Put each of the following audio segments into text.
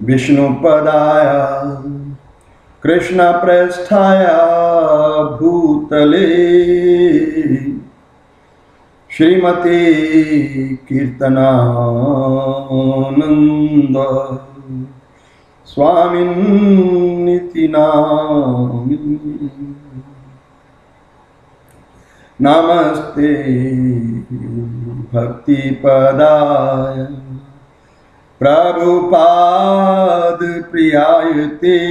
विष्णुपदाय कृष्णप्रेष्ठाय भूतले। श्रीमती कीर्तनानन्द स्वामिन्निति नामिनि नमस्ते। भक्तिपदाय। प्रभुपाद प्रियाय ते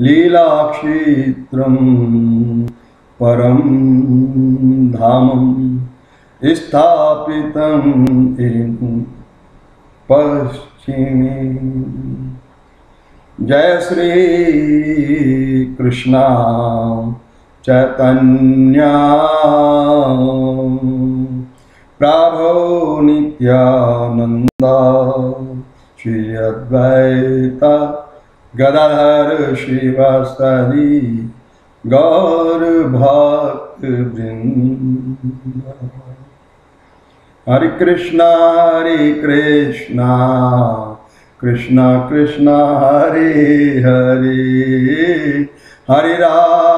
लीलाक्षेत्रं परं धामं स्थापितं पश्चिमे। जय श्री कृष्णा चैतन्या। प्रभो नित्यानन्द। श्री अद्वैत गदाधर शिवसदि हरे कृष्णा हरे कृष्णा। कृष्णा कृष्णा, हरे हरे। हरे राम।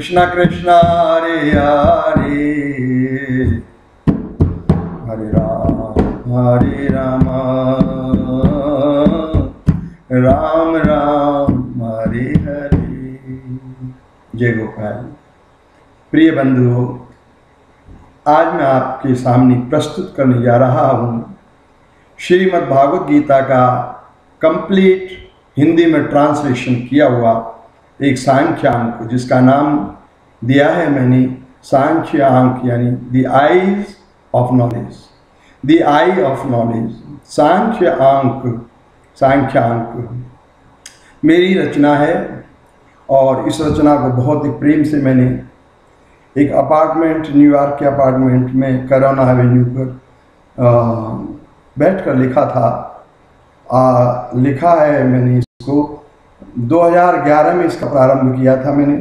कृष्णा कृष्णा हरे हरे हरे राम हरे राम राम राम हरे हरे जय गोपाल प्रिय बंधुओं, आज मैं आपके सामने प्रस्तुत करने जा रहा हूँ श्रीमद् भागवत गीता का कंप्लीट हिंदी में ट्रांसलेशन किया हुआ एक सांख्य अंक जिसका नाम दिया है मैंने सांख्य अंक यानी the eyes of knowledge the eye of knowledge सांख्य अंक सांख्य अंक। मेरी रचना है और इस रचना को बहुत ही प्रेम से मैंने एक अपार्टमेंट न्यूयॉर्क के अपार्टमेंट में करोना एवेन्यू पर बैठ कर लिखा था। आ, लिखा है मैंने इसको। 2011 में इसका प्रारंभ किया था मैंने।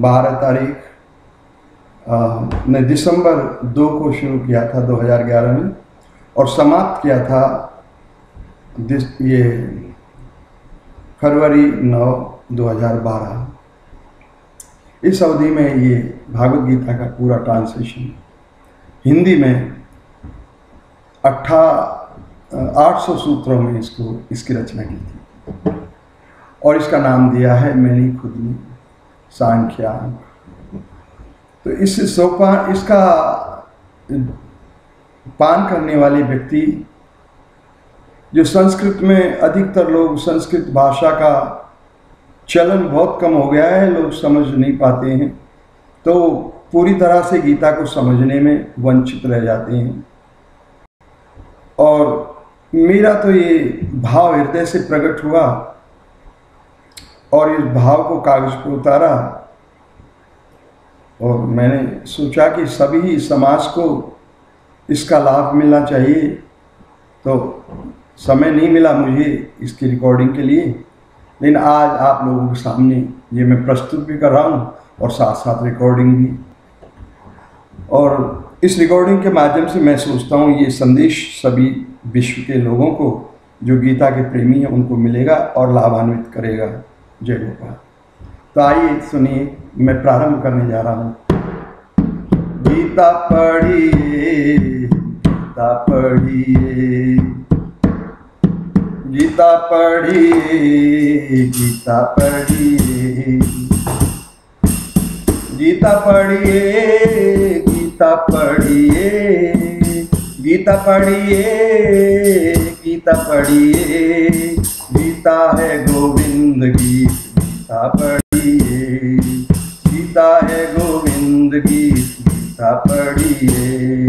बारह तारीख ने दिसंबर दो को शुरू किया था 2011 में और समाप्त किया था दिस, ये फरवरी 9 2012 इस अवधि में ये भागवत गीता का पूरा ट्रांसलेशन हिंदी में अट्ठा आठ सौ सूत्रों में इसको, इसकी रचना की थी। और इसका नाम दिया है मैंने खुद ने सांख्यांक तो इस सोपान इसका पान करने वाले व्यक्ति, जो संस्कृत में अधिकतर लोग संस्कृत भाषा का चलन बहुत कम हो गया है, लोग समझ नहीं पाते हैं तो पूरी तरह से गीता को समझने में वंचित रह जाते हैं। और मेरा तो ये भाव हृदय से प्रकट हुआ और इस भाव को कागज़ पर उतारा और मैंने सोचा कि सभी समाज को इसका लाभ मिलना चाहिए। तो समय नहीं मिला मुझे इसकी रिकॉर्डिंग के लिए, लेकिन आज आप लोगों के सामने ये मैं प्रस्तुत भी कर रहा हूँ और साथ साथ रिकॉर्डिंग भी। और इस रिकॉर्डिंग के माध्यम से मैं सोचता हूँ ये संदेश सभी विश्व के लोगों को जो गीता के प्रेमी हैं, उनको मिलेगा और लाभान्वित करेगा। जय गोपाल। तो आइए सुनिए, मैं प्रारंभ करने जा रहा हूँ। गीता पढ़िए गीता पढ़िए गीता पढ़िए गीता पढ़िए गीता पढ़िए गीता पढ़िए। गीता पढ़िए गीता पढ़िए। गीता है गोविंद गीत, गीता पढ़िए। गीता है गोविंद गीत, गीता पढ़िए।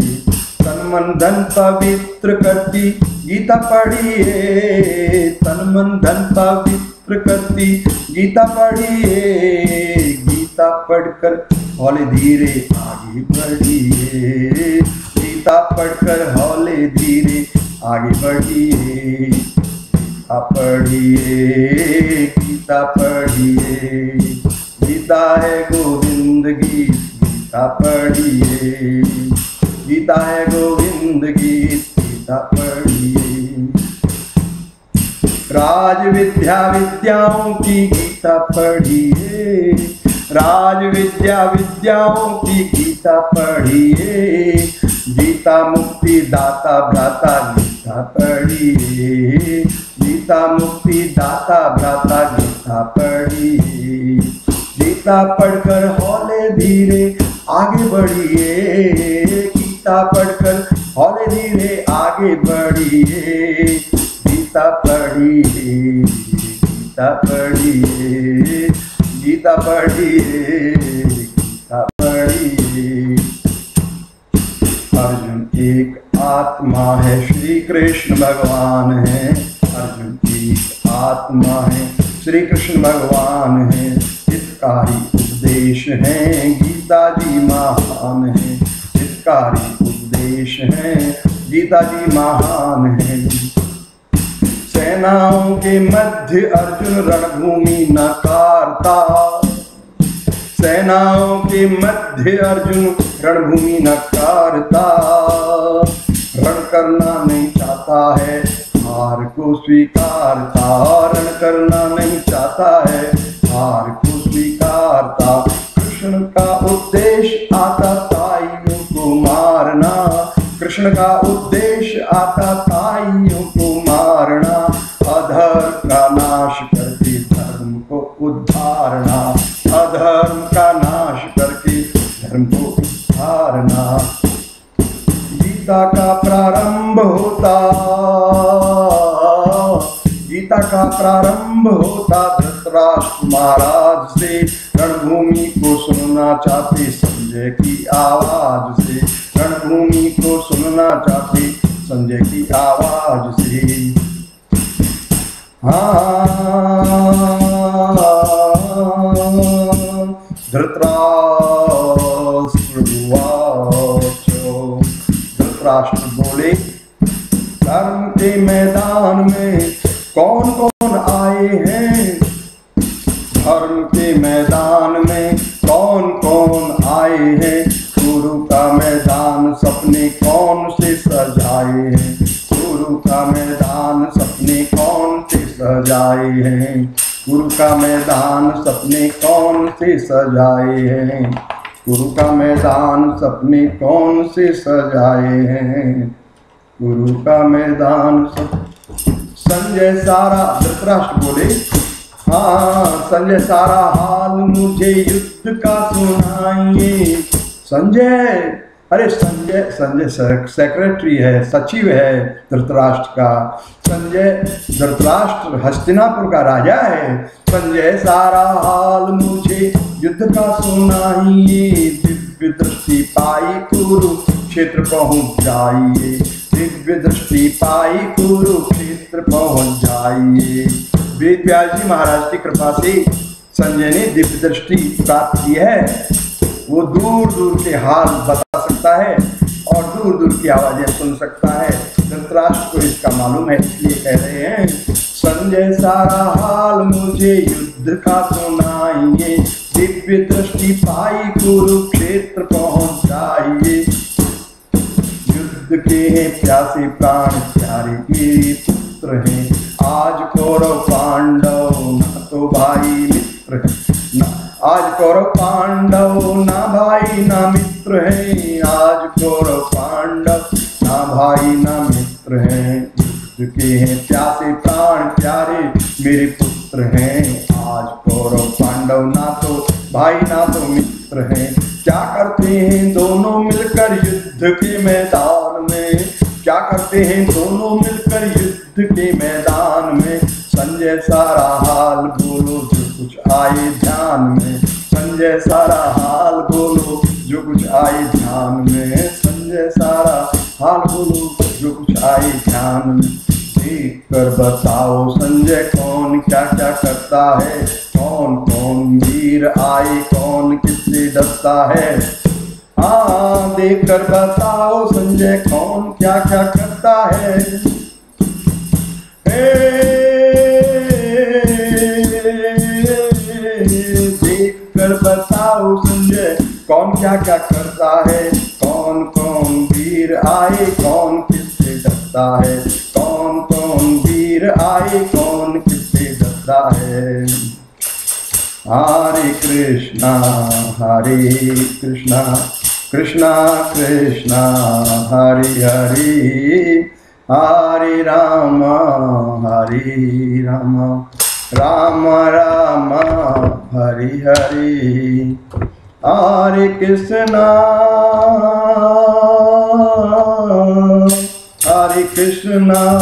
तन मन धन पवित्र करती, गीता पढ़िए। तन मन धन पवित्र करती, गीता पढ़िए। गीता पढ़कर हौले धीरे आगे बढ़िए। पढ़कर हौले धीरे आगे बढ़िए पढ़िए, गीता पढ़िए। गीता है गोविंद गीत, गीता पढ़िए। गीता है गोविंद गीत, गीता पढ़िए। राज विद्या विद्याओं की गीता पढ़िए। राज विद्या विद्याओं की गीता पढ़िए। गीता मुक्ति दाता भ्राता गीता पढ़िए गीता मुक्ति दाता भ्राता गीता पढ़िए गीता पढ़कर हौले धीरे आगे बढ़िए। गीता पढ़कर हौले धीरे आगे बढ़िए। गीता पढ़िए गीता पढ़िए गीता पढ़िए एक आत्मा है, श्री कृष्ण भगवान है। अर्जुन एक आत्मा है, श्री कृष्ण भगवान है। इसका ही उपदेश है गीता जी महान है। इसका ही उपदेश है गीता जी महान है। सेनाओं के मध्य अर्जुन रणभूमि नकारता। सेनाओं के मध्य अर्जुन रणभूमि नकारता। रण करना नहीं चाहता है, हार को स्वीकारता। रण करना नहीं चाहता है, हार को स्वीकारता। कृष्ण का उद्देश्य आता, ताइयों को मारना। कृष्ण का उद्देश्य गीता का प्रारंभ होता। गीता का प्रारंभ होता धृतराष्ट्र महाराज से। रणभूमि को सुनना चाहते संजय की आवाज़ से। रणभूमि को सुनना चाहते संजय की आवाज़ से। हाँ। धृतराष्ट्र धृतराष्ट्र बोले धर्म के मैदान में कौन कौन आए हैं? धर्म के मैदान में कौन कौन आए हैं? गुरु का मैदान सपने कौन से सजाए हैं? गुरु का मैदान सपने कौन से सजाए हैं? गुरु का मैदान सपने कौन से सजाए हैं? गुरु का मैदान सपने कौन से सजाए हैं? गुरु का मैदान संजय सारा धृतराष्ट्र बोले। हाँ संजय सारा हाल मुझे युद्ध का सुनाइए संजय अरे संजय संजय सेक्रेटरी है, सचिव है धृतराष्ट्र का। संजय धृतराष्ट्र हस्तिनापुर का राजा है। संजय, सारा हाल मुझे युद्ध का सुनाइए दिव्य दृष्टि पाई कुरुक्षेत्र पहुँच जाइए। दिव्य दृष्टि पाई कुरुक्षेत्र पहुँच जाइए। वेद व्यास जी महाराज की कृपा से संजय ने दिव्य दृष्टि प्राप्त की है। वो दूर दूर के हाल बता सकता है और दूर दूर की आवाज़ें सुन सकता है। धृतराष्ट्र को इसका मालूम है, इसलिए कह रहे हैं, संजय सारा हाल मुझे युद्ध का सुनाइए। दिव्य दृष्टि पाई कुरुक्षेत्र पहुँच जाइए युद्ध के हैं प्यासे प्राण, प्यारे मेरे पुत्र हैं। आज कौरव पांडव न तो भाई मित्र न, आज कौरव पांडव ना भाई ना मित्र हैं, आज कौरव पांडव। ना भाई, ना मित्र हैं। युद्ध के हैं प्यासे प्राण प्यारे, मेरे पुत्र हैं। आज कौरव पांडव, ना तो भाई, ना तो मित्र हैं। क्या करते हैं दोनों मिलकर युद्ध के मैदान में? क्या करते हैं दोनों मिलकर युद्ध के मैदान में? संजय सारा हाल बोलो, जो कुछ आए ध्यान में। संजय सारा हाल बोलो, जो कुछ आई ध्यान में। संजय सारा हाल बोलो, जो कुछ आई ध्यान में। देख कर बताओ, संजय कौन क्या क्या करता है? कौन कौन वीर आई, कौन किससे डरता है? हाँ देख कर बताओ, संजय कौन क्या क्या करता है? देख कर बताओ संजय कौन क्या क्या करता है? कौन कौन वीर आए, कौन किससे डरता है? कौन कौन वीर आए, कौन किससे डरता है? हरे कृष्णा हरे कृष्णा कृष्णा कृष्णा, हरे हरे हरे राम हरे राम। राम राम, हरि, हरे हरे कृष्णा। हरे कृष्णा।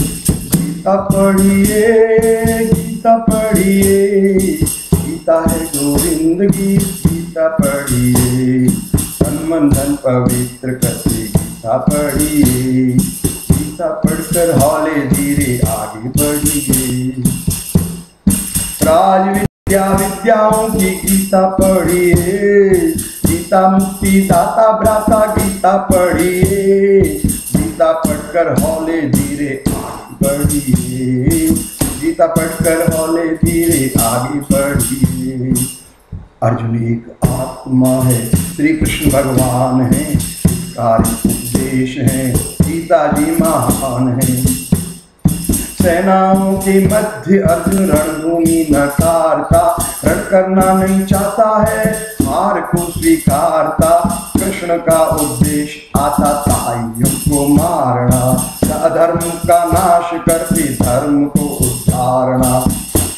गीता पढ़िए गीता पढ़िए। गीता है गोविंद की, गीता पढ़िए। तन मन पवित्र करते गीता पढ़िए। गीता पढ़कर हौले धीरे आगे बढ़िए राज विद्या विद्याओं की गीता पढ़िए, गीता मुक्ति दाता भ्राता गीता पढ़िए, गीता पढ़कर हौले धीरे आगे बढ़िए, गीता पढ़कर हौले धीरे आगे बढ़िए। अर्जुन एक आत्मा है श्री कृष्ण भगवान है, कार्य उपदेश है। सीता जी महान है। सेनाओं के मध्य अर्जुन रणभूमि नकारता रण करना नहीं चाहता है, हार को स्वीकारता। कृष्ण का उद्देश्य आता ताइयों को मारना अधर्म का नाश करके धर्म को उद्धारना।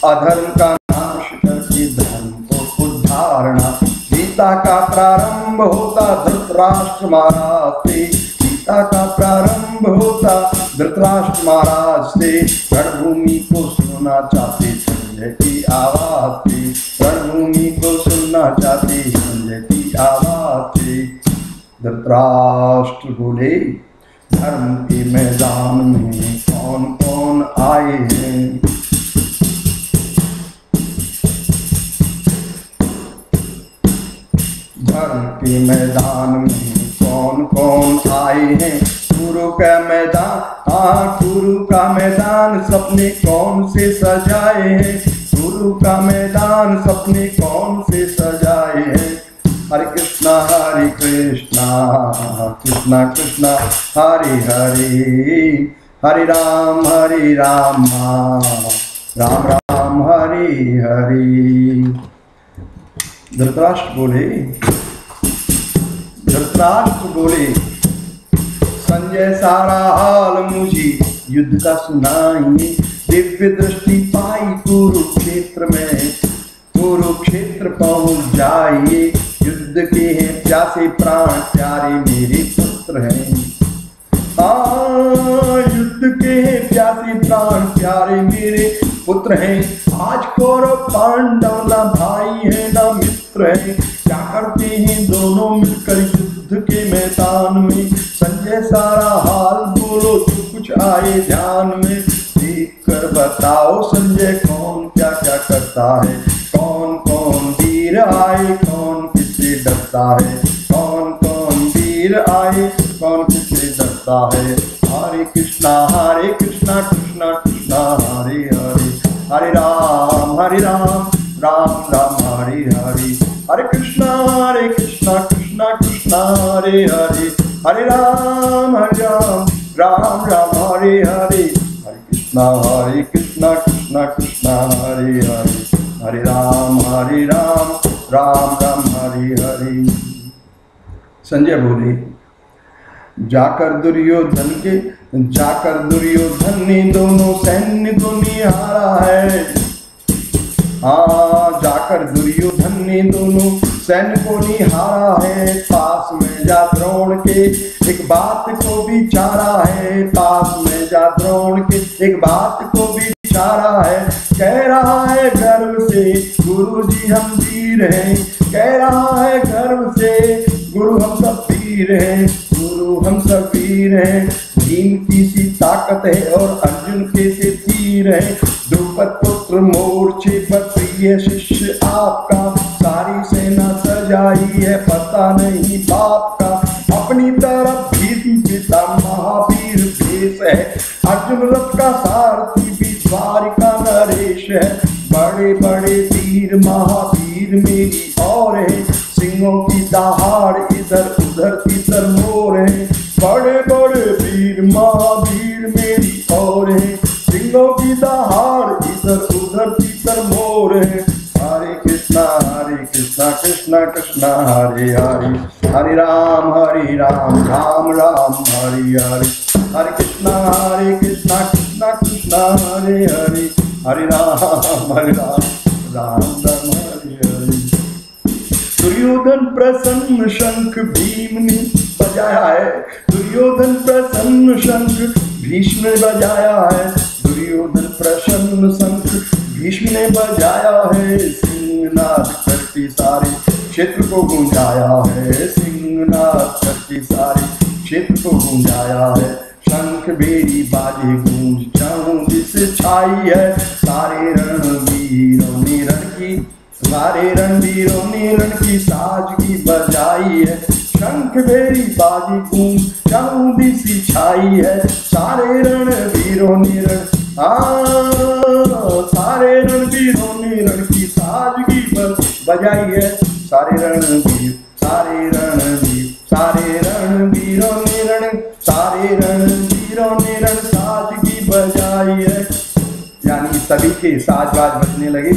अधर्म का नाश करके धर्म को उद्धारना। गीता का प्रारंभ होता धृतराष्ट्र महाराज से गीता का प्रारंभ होता। धृतराष्ट्र महाराज से रणभूमि को सुनना चाहते संजय की आवाज़ से रणभूमि को सुनना चाहते संजय की आवाज़ से धृतराष्ट्र बोले, धर्म के मैदान में कौन कौन आए हैं? धर्म के मैदान में कौन कौन आए हैं? गुरु का मैदान हाँ गुरु का मैदान सपने कौन से सजाए हैं? गुरु का मैदान सपने कौन से सजाए हैं? हरे कृष्णा हरे कृष्णा कृष्णा कृष्णा, हरे हरे। हरे राम हरे राम राम राम, हरे हरे। धृतराष्ट्र बोले धृतराष्ट्र बोले संजय सारा हाल मुझे युद्ध का सुनाइए। दिव्य दृष्टि पाई कुरुक्षेत्र में। कुरुक्षेत्र पहुँच जाइए। युद्ध के हैं प्यासे प्राण, प्यारे मेरे पुत्र हैं। हाँ युद्ध के प्यासे प्राण, प्यारे मेरे पुत्र हैं। आज कौरव पांडव ना भाई है, ना मित्र है। क्या करते हैं दोनों मिलकर युद्ध के मैदान में? संजय सारा हाल बोलो, जो कुछ आए ध्यान में। देख कर बताओ संजय, कौन क्या क्या करता है? कौन कौन वीर आए, कौन किससे डरता है? कौन कौन वीर आए, कौन किससे डरता है? हरे कृष्णा हरे कृष्णा कृष्णा कृष्णा, हरे हरे राम हरे राम राम राम, हरे हरे। हरे कृष्णा हरे कृष्णा कृष्णा कृष्णा, हरे हरे। हरे राम हरे राम राम राम, हरे हरे। हरे कृष्णा हरे कृष्णा कृष्णा कृष्णा, हरे हरे। हरे राम हरे राम राम राम, हरे हरे। संजय बोले जाकर दुर्योधन के, जाकर दुर्योधन ने दोनों सैन्य को निहारा है। हाँ जाकर दुर्योधन ने दोनों सैन्य को निहारा है। पास में जा द्रोण के एक बात को विचारा है। पास में जा द्रोण के एक बात को विचारा है। कह रहा है, गर्व से गुरु जी हम वीर हैं। कह रहा है, गर्व से गुरु हम सब वीर हैं, गुरु हम सब वीर है। भीम की सी ताकत है और अर्जुन के से तीर है। द्रुपद पुत्र मोर्चे पर प्रिय शिष्य आपका। सारी सेना सजाई है, पता नहीं बाप का। अपनी तरफ़ भीष्म पिता महावीर भेष है। अर्जुन रथ का सारथी भी द्वारिका नरेश है। बड़े बड़े वीर महावीर मेरी और है। सिंहों की दहाड़ इधर उधर, इधर मोर। है बड़े बड़े वीर, महावीर मेरी और। है सिंहों की दहाड़ इधर उधर, इधर मोर। है हरे कृष्णा हरे कृष्णा कृष्णा कृष्णा, हरे हरे। हरे राम हरे राम राम राम, हरे हरे। हरे कृष्णा हरे कृष्णा कृष्णा कृष्णा, हरे हरे। हरे राम हरे राम राम राम दुर्योधन प्रसन्न शंख भीम ने बजाया है। दुर्योधन प्रसन्न शंख भीष्म ने बजाया है। दुर्योधन प्रसन्न शंख भीष्म ने बजाया है। सिंहनाद करके सारे क्षेत्र को गूंजाया है। सिंहनाद करके सारे क्षेत्र को गूंजाया है। शंख बेरी बाजे गूंज चाहूँ जिस छाई है। सारे रण सारे रणवीरों ने रण की साज की बजाई है। शंख बेरी बाजी गूंज चाहूँ दिसी छाई है। सारे रणवीरों ने रण सारे रणवीरों ने रण की साज की बजाई है। सारे रणवीर सारे रणवीर, सारे रणवीरों ने रण, सारे रणवीरों ने साज की बजाई है। यानी सभी के साज बाज बजने लगे।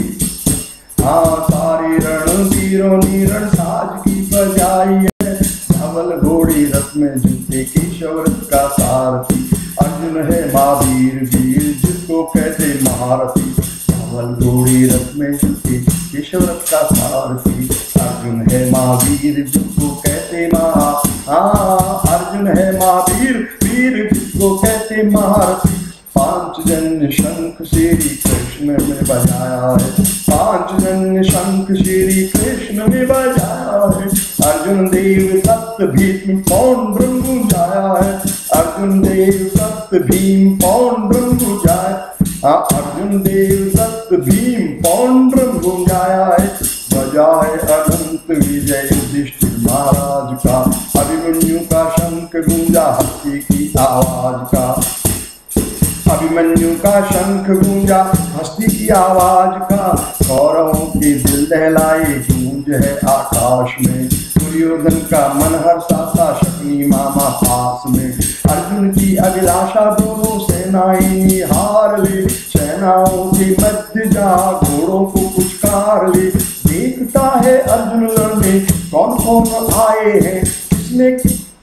महावीर वीर जिसको कहते महारथी धवल घोड़ी रथ में जुटे केशव का सारथी अर्जुन है महावीर जिसको कहते महा अर्जुन है महावीर वीर जिसको कहते महारथी पाँच जन शंख श्री कृष्ण में बजाया है पाँच जन शंख श्री कृष्ण में बजाया है अर्जुन देव सत्य भीम पौन भृंगु जाया है अर्जुन देव सत्य भीम पौन भृंगु जाया अर्जुन देव सत्य भीम पौन भृंगु जाया है बजाए अनंत विजय युधिष्ठिर महाराज का। अभिमन्यु का शंख गूंजा हस्ती की आवाज़ का। अभिमन्यु का शंख गूंजा हस्ती की आवाज़ का। कौरवों की दिल दहलाई, गूंज है आकाश में। दुर्योधन का मन हर हर्षाता शक्नी मामा पास में। अर्जुन की अभिलाषा, दोनों सेनाएँ हार ले। सेनाओं के मध्य जा, घोड़ों को पुचकार ले। देखता है अर्जुन लड़ने, कौन कौन आए हैं? किसने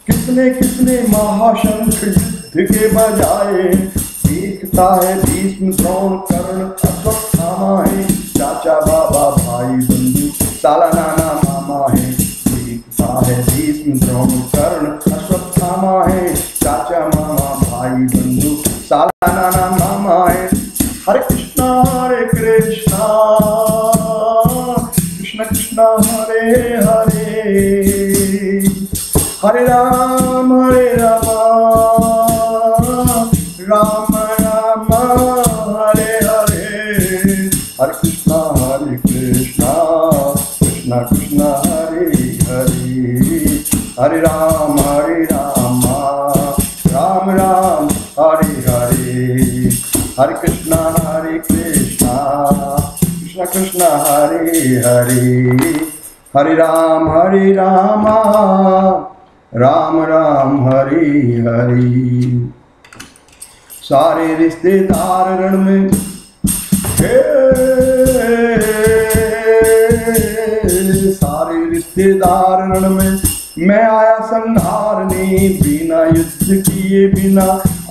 किसने किसने महाशंख युद्ध के बजाए? देखता है भीष्म द्रोण कर्ण अश्वत्थामा है चाचा बाबा भाई बंधु, साला नाना मामा है देखता है भीष्म द्रोण कर्ण अश्वत्थामा है चाचा मामा भाई बंधु, साला नाना मामा है हरे कृष्णा हरे कृष्णा, कृष्ण कृष्ण, हरे हरे। हरे राम, हरे हरे कृष्णा हरे कृष्णा। कृष्णा कृष्णा हरे हरे। हरे राम हरे राम। राम राम हरे हरे। सारे रिश्तेदार रण में हे, सारे रिश्तेदार रण में मैं आया संहारने बिना युद्ध किए बिना।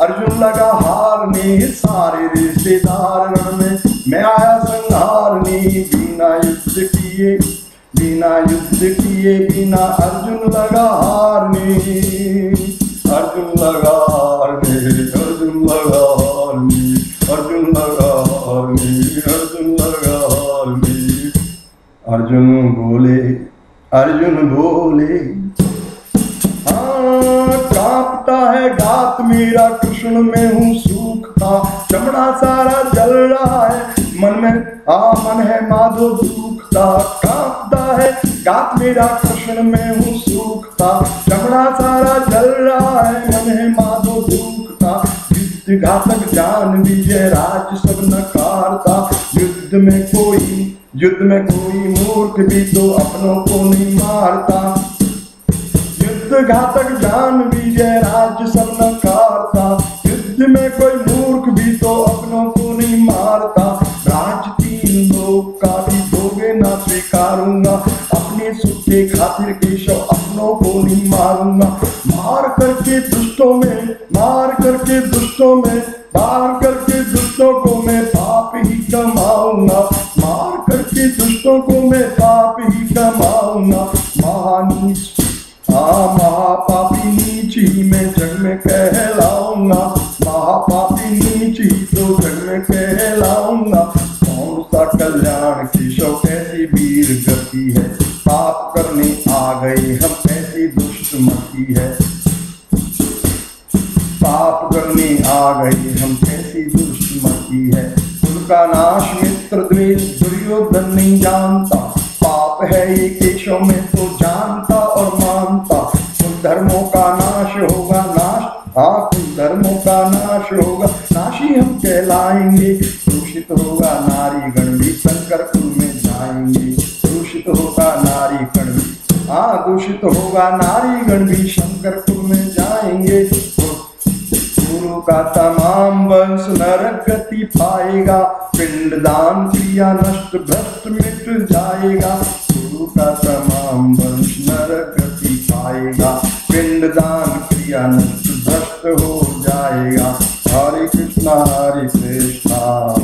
अर्जुन लगा हारने सारे रिश्तेदार रण में। मैं आया संहारने बिना युद्ध किए, बिना युद्ध किए बिना। अर्जुन लगा हारने अर्जुन लगा हारने अर्जुन लगा हारने अर्जुन लगा हारने अर्जुन लगा हारने अर्जुन बोले अर्जुन बोले हाँ कांपता है गात मेरा, कृष्ण में हूँ सूखता चमड़ा सारा जल रहा है, मन में आ मन है माधो सूखता कांपता है गात मेरा, कृष्ण में हूँ सूखता चमड़ा सारा जल रहा है, मन है माधो सूखता युद्ध घातक जान विजय राज सब नकारता। युद्ध में कोई, युद्ध में कोई मूर्ख भी तो अपनों को नहीं मारता। युद्ध घातक जान विजय राज्य सब नकारता युद्ध में कोई मूर्ख भी तो अपनों को नहीं मारता। राज तीन लोग का भी दोगे ना स्वीकारूँगा। अपने सुख के खातिर केशव अपनों को नहीं मारूँगा। मार करके दुष्टों में, मार करके दुष्टों में, मार करके दुष्टों को मैं पाप ही कमाऊँगा। मार करके दुष्टों को मैं पाप ही कमाऊँगा। महानीच आ महापापी नीच ही मैं जग में कहलाऊँगा। महापापी नीच तो जग में कहलाऊँगा। कौन सा कल्याण केशव कैसी वीर गति है? पाप करने आ गए हम, कैसी दुष्ट मती है? पाप करने आ गए हम, कैसी दुष्मती है? उनका नाश मित्र, द्वेष, दुर्योधन नहीं जानता। है ये केशव में तो जानता और मानता। उन धर्मों का नाश होगा, नाश। हाँ कुल धर्मों का नाश होगा। नाशी हम कहलाएँगे। दूषित होगा नारी गण शंकर कुल में जाएँगे। दूषित होगा नारी गण हाँ दूषित होगा नारी गण शंकर कुल में जाएँगे। गुरु का तमाम वंश नरक गति पाएगा पिंडदान क्रिया नष्ट भ्रष्ट मिट जाएगा। का तमाम वंश नरक गति पाएगा पिंडदान क्रिया नष्ट हो जाएगा हरे कृष्णा हरे कृष्णा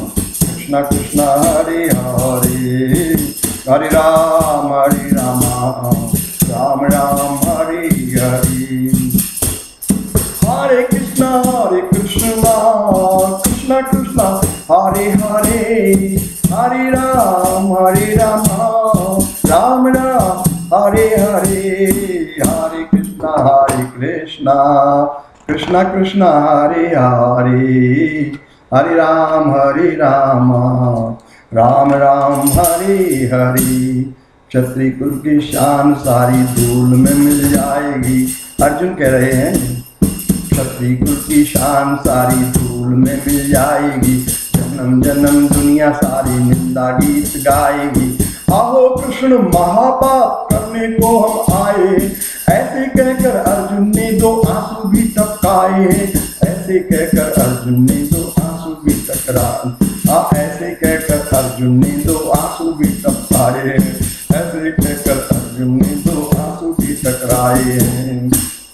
कृष्णा कृष्णा, हरे हरे। हरे राम हरे राम राम राम, हरे हरे। हरे कृष्णा हरे कृष्णा कृष्णा कृष्णा, हरे हरे। हरे राम हरे राम राम राम हरे हरे हरे कृष्णा हरे कृष्णा कृष्णा कृष्णा, हरे हरे हरे राम हरे राम राम राम, हरे हरे। क्षत्रिय कुल की शान सारी धूल में मिल जाएगी। अर्जुन कह रहे हैं क्षत्रिय कुल की शान सारी धूल में मिल जाएगी। जन्म जन्म दुनिया सारी निंदा गीत गाएगी। आहो कृष्ण महापाप करने को हम आए ऐसे कहकर अर्जुन ने दो आँसू भी टपकाए ऐसे कहकर अर्जुन ने दो आँसू भी टकरा हाँ। ऐसे कहकर अर्जुन ने दो आँसू भी टपकाए ऐसे कहकर अर्जुन ने दो आँसू भी टकराए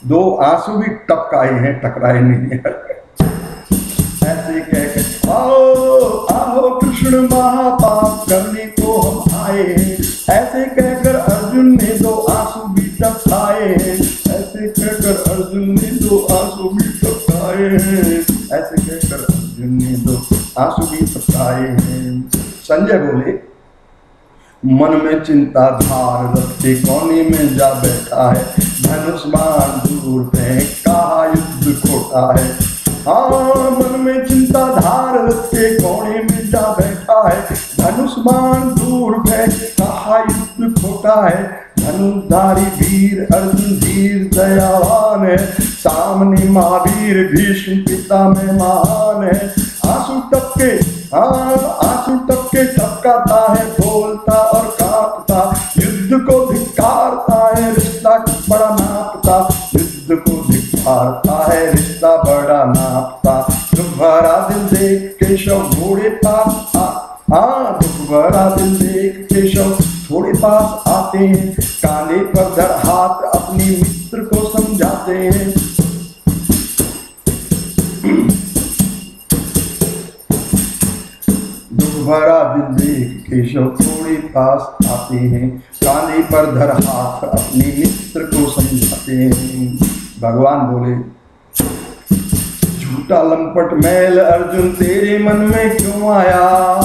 दो आँसू भी टपकाए हैं, टकराए नहीं ऐसे कह के आओ आओ कृष्ण महापाप करने को हम आए। हैं ऐसे कहकर अर्जुन ने दो आँसू भी टपकाए। हैं ऐसे कहकर अर्जुन ने दो आँसू भी टपकाए। ऐसे कहकर अर्जुन ने दो आँसू भी टपकाए। हैं संजय बोले, मन में चिंता धार रखते कोने में जा बैठा है। धनुष बाण दूर कहा युद्ध खोटा है? हाँ मन में चिंता धार रखते कोने में जा बैठा है। धनुष बाण दूर फेंक कहा युद्ध खोटा है। धनुधारी वीर अर्जुन वीर दयावान है। सामने महावीर, भीष्म पिता में महान है। आँसू टपके हाँ आँसू टपके, टपकाता है, बोलता और कांपता। युद्ध को धिक्कारता है, रिश्ता बड़ा नापता। युद्ध को धिक्कारता है, रिश्ता नापता दुख दिल देख केशव घोड़े पास आ हाँ दुख दिल देख केशव थोड़े पास आते हैं। काले पर धर हाथ अपने मित्र को समझाते हैं। दुख दिल देख केशव थोड़े पास आते हैं। कांधे पर धर हाथ अपने मित्र को समझाते हैं। भगवान बोले झूठा लंपट मैल अर्जुन तेरे मन में क्यों आया?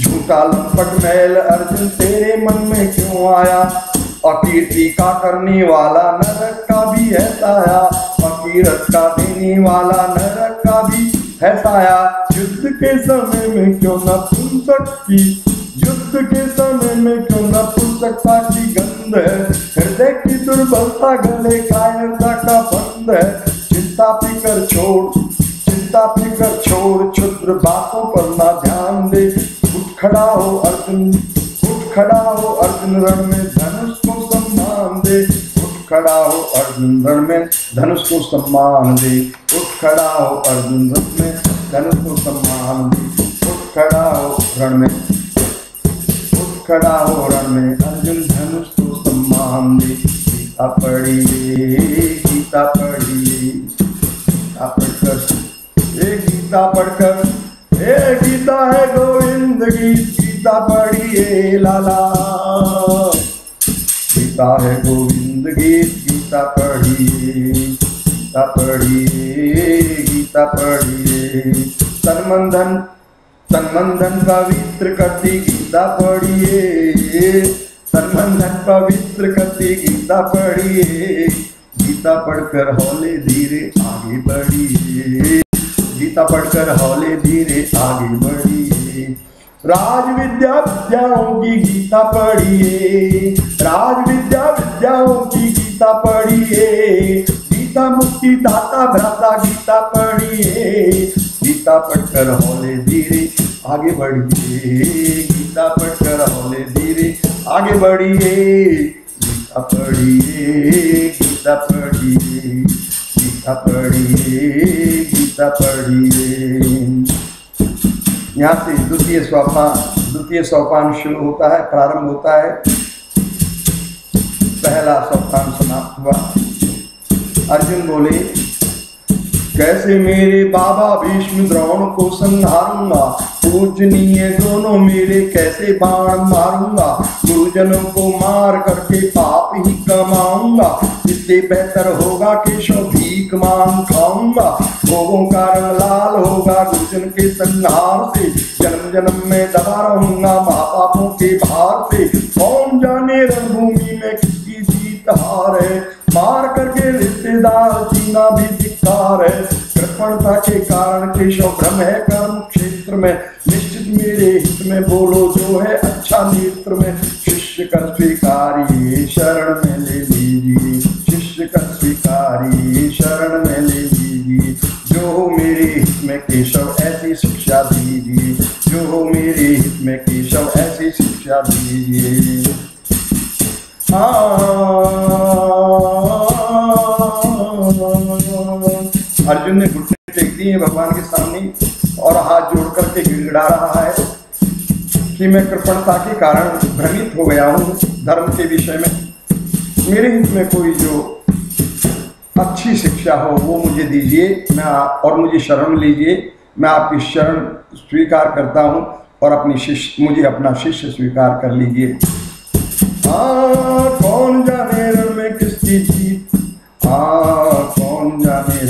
झूठा लंपट मैल अर्जुन तेरे मन में क्यों आया? अकीर्ति का करने वाला नरक का भी है साया। अकीरत का देने वाला नरक का भी है साया। युद्ध के समय में क्यों न सुन सकती युद्ध के समय में क्यों न पुस्तकता की गंध है? हृदय की दुर्बलता गले कायरता का बंद है? चिंता फिकर छोड़, चिंता फिकर छोड़, क्षुद्र बातों पर ना ध्यान दे। उठ खड़ा हो अर्जुन, उठ खड़ा हो अर्जुन रण में, धनुष को सम्मान दे। उठ खड़ा हो अर्जुन रण में, धनुष को सम्मान दे। उठ खड़ा हो अर्जुन रण में, धनुष को सम्मान दे। उठ खड़ा हो रण में, उठ खड़ा हो रण में, अर्जुन धनुष को सम्मान दे। गीता गीता पढ़कर ये गीता पढ़कर ये गीता है गोविंद गीत गीता पढ़िए लाला गीता है गोविंद गीत गीता पढ़िए गीता पढ़िए गीता पढ़िए तनमंधन तनमंधन पवित्र करती गीता पढ़िए तनमंधन पवित्र करती गीता पढ़िए। गीता पढ़कर हौले धीरे आगे बढ़िए। गीता पढ़कर हौले धीरे आगे बढ़िए। राज विद्या विद्याओं की गीता पढ़िए। राज विद्या विद्याओं की गीता पढ़िए। गीता मुक्ति दाता भ्राता गीता पढ़िए। गीता पढ़कर हौले धीरे आगे बढ़िए। गीता पढ़कर हौले धीरे आगे बढ़िए, गीता पढ़िए गीता पढ़िए गीता पढ़िए गीता पढ़िए। यहाँ से द्वितीय सोपान द्वितीय सोपान शुरू होता है, प्रारंभ होता है। पहला सोपान समाप्त हुआ। अर्जुन बोले कैसे मेरे बाबा भीष्म द्रोण को संहारूँगा? पूजनीय दोनों मेरे कैसे बाण मारूँगा? गुरुजनों को मार करके पाप ही कमाऊँगा। इससे बेहतर होगा केशव भीख मांग खाऊँगा। भोगों का रंग लाल होगा गुरुजन के संहार से। जन्म जन्म में दबा रहूँगा माँ बापों के भार से। कौन जाने रणभूमि में किसकी जीत हार है? मार करके रिश्तेदार जीना भी धिक्कार है कृपणता के कारण केशव भ्रम है, कर्म क्षेत्र में। निश्चित मेरे हित में बोलो, जो है अच्छा नेत्र में। शिष्य कर स्वीकारिए, शरण में ले लीजिए। शिष्य कर स्वीकारिए, शरण में ले लीजिए। जो हो मेरे हित में केशव, ऐसी शिक्षा दीजिए। जो हो मेरे हित में केशव, ऐसी शिक्षा दीजिए। अर्जुन ने घुटने टेक दिए भगवान के सामने और हाथ जोड़ करके गिड़गिड़ा रहा है कि मैं कृपणता के कारण भ्रमित हो गया हूँ धर्म के विषय में। मेरे हित में कोई जो अच्छी शिक्षा हो, वो मुझे दीजिए, मैं और मुझे शरण लीजिए। मैं आपकी शरण स्वीकार करता हूँ और अपनी शिष्य, मुझे अपना शिष्य स्वीकार कर लीजिए। कौन जाने में किसकी जीत? हाँ कौन जाने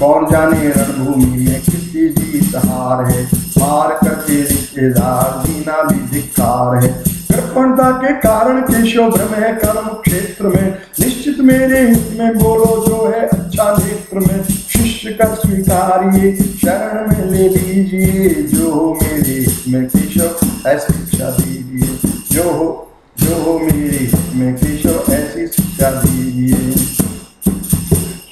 कौन जाने रणभूमि में किसकी जीत हार है? मार करके रिश्तेदार, जीना भी धिक्कार है। कृपणता के कारण केशव भ्रम है, कर्म क्षेत्र में। निश्चित मेरे हित में बोलो जो है अच्छा नेत्र में। शिष्य का स्वीकारिए, शरण में ले लीजिए। जो हो मेरे हित में केशव, ऐसी शिक्षा दीजिए। जो हो जो हो मेरे हित में केशव, ऐसी शिक्षा दीजिए।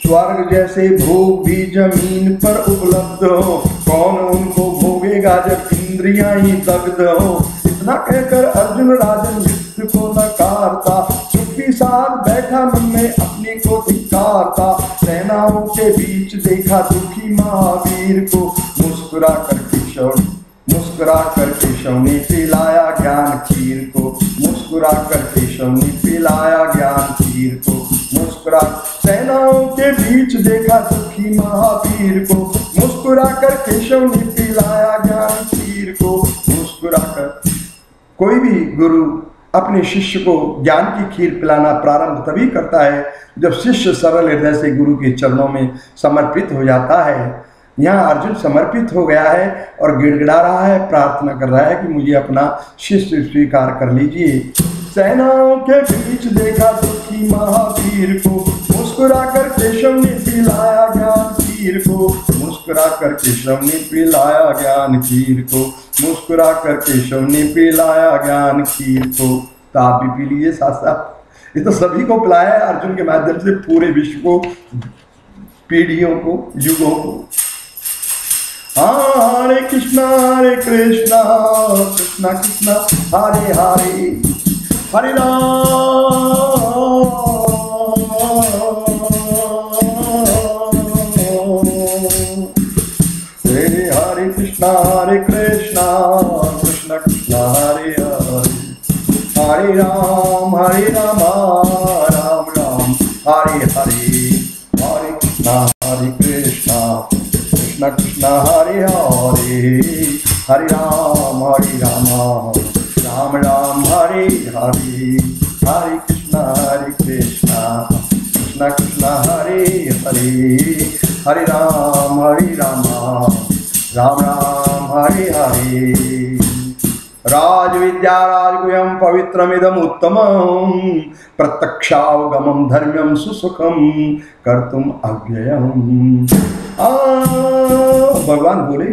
स्वर्ग जैसे भोग भी ज़मीन पर उपलब्ध हो। कौन उनको भोगेगा जब इंद्रियाँ ही दग्ध हो? इतना कहकर अर्जुन राजन युद्ध को नकारता। चुप्पी साथ बैठा मन में अपनी को धिकारता सेनाओं के बीच देखा दुखी महावीर को। मुस्कुरा कर केशव मुस्कुरा कर केशव ने पिलाया ज्ञान खीर को। मुस्कुरा कर केशव ने पिलाया ज्ञान खीर को। मुस्कुरा देखा सुखी महावीर को। मुस्कुरा कर केशव ने पिलाया ज्ञान खीर को। मुस्कुरा कर कोई भी गुरु अपने शिष्य को ज्ञान की खीर पिलाना प्रारंभ तभी करता है, जब शिष्य सरल हृदय से गुरु के चरणों में समर्पित हो जाता है। यहाँ अर्जुन समर्पित हो गया है और गिड़गिड़ा रहा है, प्रार्थना कर रहा है कि मुझे अपना शिष्य स्वीकार कर लीजिए। सेनाओं के बीच देखा दुखी महावीर को। मुस्कुरा कर केशव ने पिलाया ज्ञान खीर को। मुस्कुरा कर केशव ने पिलाया ज्ञान खीर को। मुस्कुरा कर केशव ने पिलाया ज्ञान खीर को। तो आप भी पी लीजिए साथ साथ ये तो सभी को पिलाया है अर्जुन के माध्यम से, पूरे विश्व को, पीढ़ियों को, युगों को। हरे कृष्णा हरे कृष्णा कृष्णा कृष्णा। हरे हरे। हरे Ram. Krishna Krishna Hare Hare Hare Ram Hare Rama Ram Ram Hare Hare Hare Krishna Hare Krishna Krishna Krishna Hare Hare Hare Ram Hare Rama Ram Ram Hare Hare Hare Krishna Hare Krishna Krishna Krishna Hare Hare Hare Ram Hare Rama Ram Ram Hare Hare राजविद्या राजगुह्यं पवित्रमिदम् उत्तमं प्रत्यक्षावगमं धर्म्यं सुसुखं कर्तुम अव्ययम् भगवान बोले,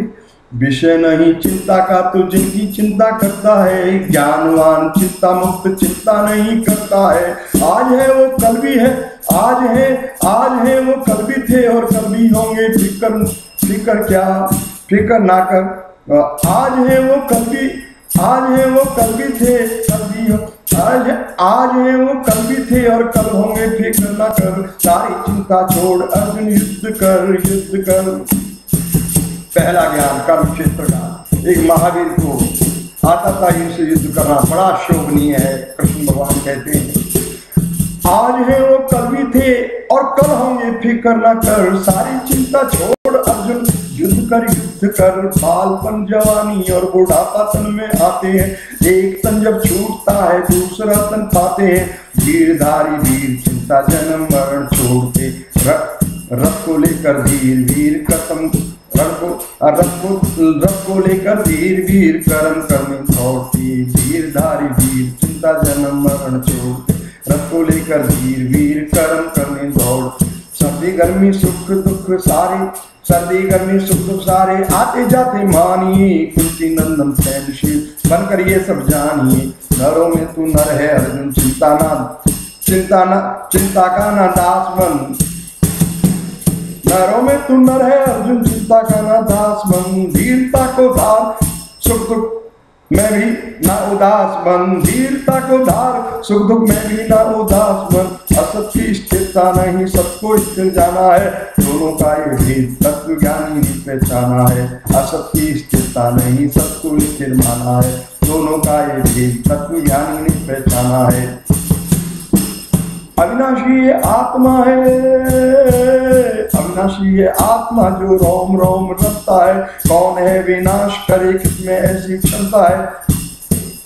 विषय नहीं, चिंता का तो जिनकी चिंता करता है, ज्ञानवान चिंता मुक्त चिंता नहीं करता है। आज है वो कल भी है, आज है आज है वो कल भी थे और कल भी होंगे। फिकर फिकर क्या, फिकर ना कर। आज है वो कल भी आज है वो कल भी थे कल भी हो। आज आज है वो कल भी थे और कल होंगे फ़िक्र न कर। सारी चिंता छोड़, अर्जुन युद्ध कर युद्ध कर। पहला ज्ञान कर्म क्षेत्र का। एक महावीर को आता था से युद्ध करना बड़ा शोभनीय है, कृष्ण भगवान कहते हैं। आज है वो कल भी थे और कल होंगे फ़िक्र न कर। सारी चिंता छोड़ युद्ध कर। बालपन जवानी और बुढ़ापा तन में आते हैं। एक तन जब छूटता है, दूसरा तन हैं। वीरधारी वीर चिंता जन्म मरण छोड़ते रथ को लेकर वीर कसम। रथ को रथ को रथ को लेकर वीर कर्म कर्म दौड़ती वीरधारी वीर चिंता जन्म मरण छोड़ते। रथ को लेकर वीर वीर कर्म करने दौड़ सर्दी गर्मी, सुख दुख सारे, सर्दी गर्मी, सुख दुख सारे, आते जाते मानिए, कुंती नंदन सैनशील बनकर ये सब जानिए, नरों में तू नर है अर्जुन, चिंता ना चिंता ना, चिंता का ना दास बन। नरों में तू नर है अर्जुन, चिंता का ना दास बन, वीरता को धार सुख दुख मैं भी ना उदास बन वीरता को धार सुख दुख में भी ना उदास बन असत की स्थिरता नहीं सबको स्थिर जाना है। दोनों का ये भेद तत्व ज्ञानी ही पहचाना है। असत की स्थिरता नहीं सबको स्थिर माना है। दोनों का ये भेद तत्व ज्ञानी ही पहचाना है। अविनाशी ये आत्मा है। अविनाशी ये आत्मा जो रोम रोम रखता है। कौन है विनाश करे, किसमें ऐसी क्षमता है?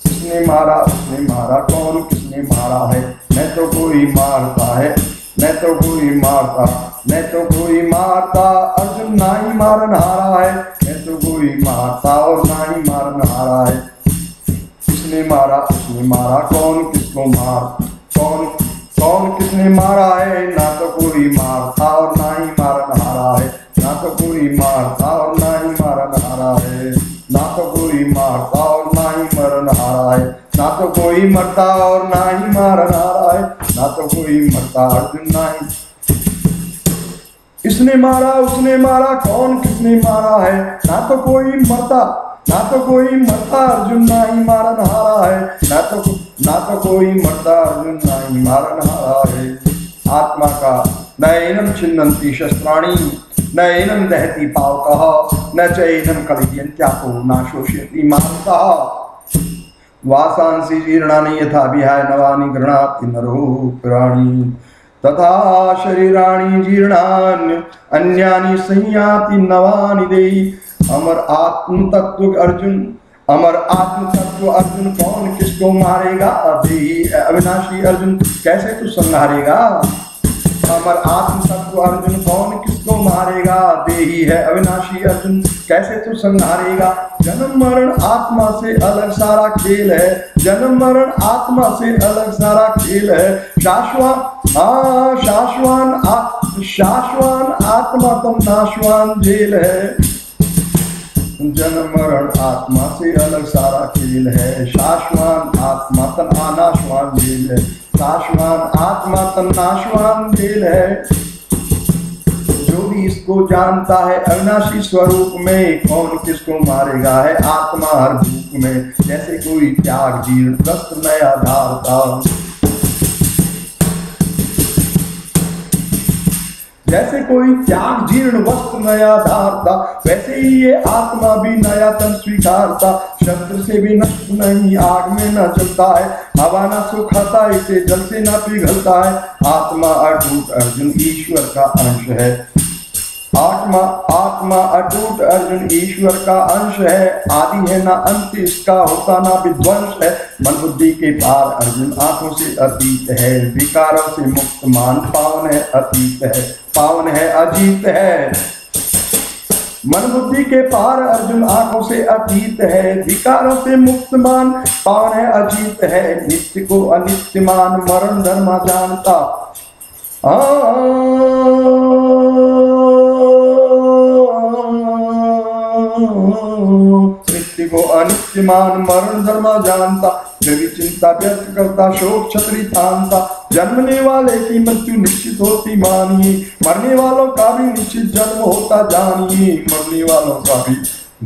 किसने मारा, उसने मारा कौन? किसने मारा है? मैं तो कोई मारता है, मैं तो कोई मारता, मैं तो कोई मारता। अर्जुन ना ही मारन हारा है, मैं तो कोई मारता और ना ही मारन हारा है। किसने मारा, उसने मारा कौन? किसको मार? कौन किसने मारा है? ना तो कोई मारता और ना ही मारन हारा है। ना तो कोई मारता और ना ही मारन हारा है। ना तो कोई मारता और ना ही मरन हारा है। ना तो कोई मरता और ना ही मारन हारा है। ना तो कोई मरता अर्जुन ना ही इसने मारा, उसने मारा, कौन किसने मारा है? ना तो कोई मरता ना तो कोई मरता अर्जुन, ना ही मारन हारा है। ना तो ना तो कोई मरता अर्जुन, ना ही मारन हारा है। आत्मा का न एनम छिन्नती शस्त्राणी न एनम दहती पावक, न चैनम कलयंत्याको न शोषयति मानता वासांसी जीर्णानि यथा विहाय नवानि गृह्णाति नरो प्राणी। तथा शरीराणि जीर्णान्य अन्यानि संयाति नवानि देहि। अमर आत्म तत्व अर्जुन, अमर आत्म तत्व अर्जुन कौन किसको मारेगा? अभी अविनाशी अर्जुन, कैसे तू संहारेगा अमर आत्म तत्व अर्जुन कौन किसको मारेगा? देही है अविनाशी अर्जुन, कैसे तू संहारेगा जन्म मरण आत्मा से अलग सारा खेल है, जन्म मरण आत्मा से अलग सारा खेल है। शाश्वत हाँ शाश्वान शाश्वान आत्मा तम नाशवान जेल है। जन्म मरण आत्मा से अलग सारा खेल है। शाश्वान आत्मा तन अनाशवान जेल है। शाश्वान आत्मा तन नाशवान जेल है। जो भी इसको जानता है, अविनाशी स्वरूप में कौन किसको मारेगा है? आत्मा हर भूख में, जैसे कोई त्याग जीर्ण नया धारता जैसे कोई त्याग जीर्ण वस्त्र नया धारता, वैसे ही ये आत्मा भी नया तन स्वीकारता। शब्द से भी नष्ट नहीं, आग में न चलता है। हवा न सुखाता, इसे जल से न पिघलता है। आत्मा अटूट अर्जुन, ईश्वर का अंश है। आत्मा आत्मा अटूट अर्जुन ईश्वर का अंश है। आदि है ना अंत, इसका होता ना विध्वंस है। मन बुद्धि के पार अर्जुन आँखों से अतीत है। विकारों से मुक्त मान पावन है, अतीत है। पावन है, अजीत है। मन बुद्धि के पार अर्जुन आँखों से अतीत है। विकारों से मुक्त मान पावन है, अजीत है। नित्य को अनित्य मान मरण धर्म जानता। आ नित्य को अनित्य मरण धर्म जानता भी चिंता व्यक्त करता, शोक छत्री थानता जन्मने वाले की मृत्यु निश्चित होती मानिए, मरने वालों का भी निश्चित जन्म होता जानिए, मरने वालों का भी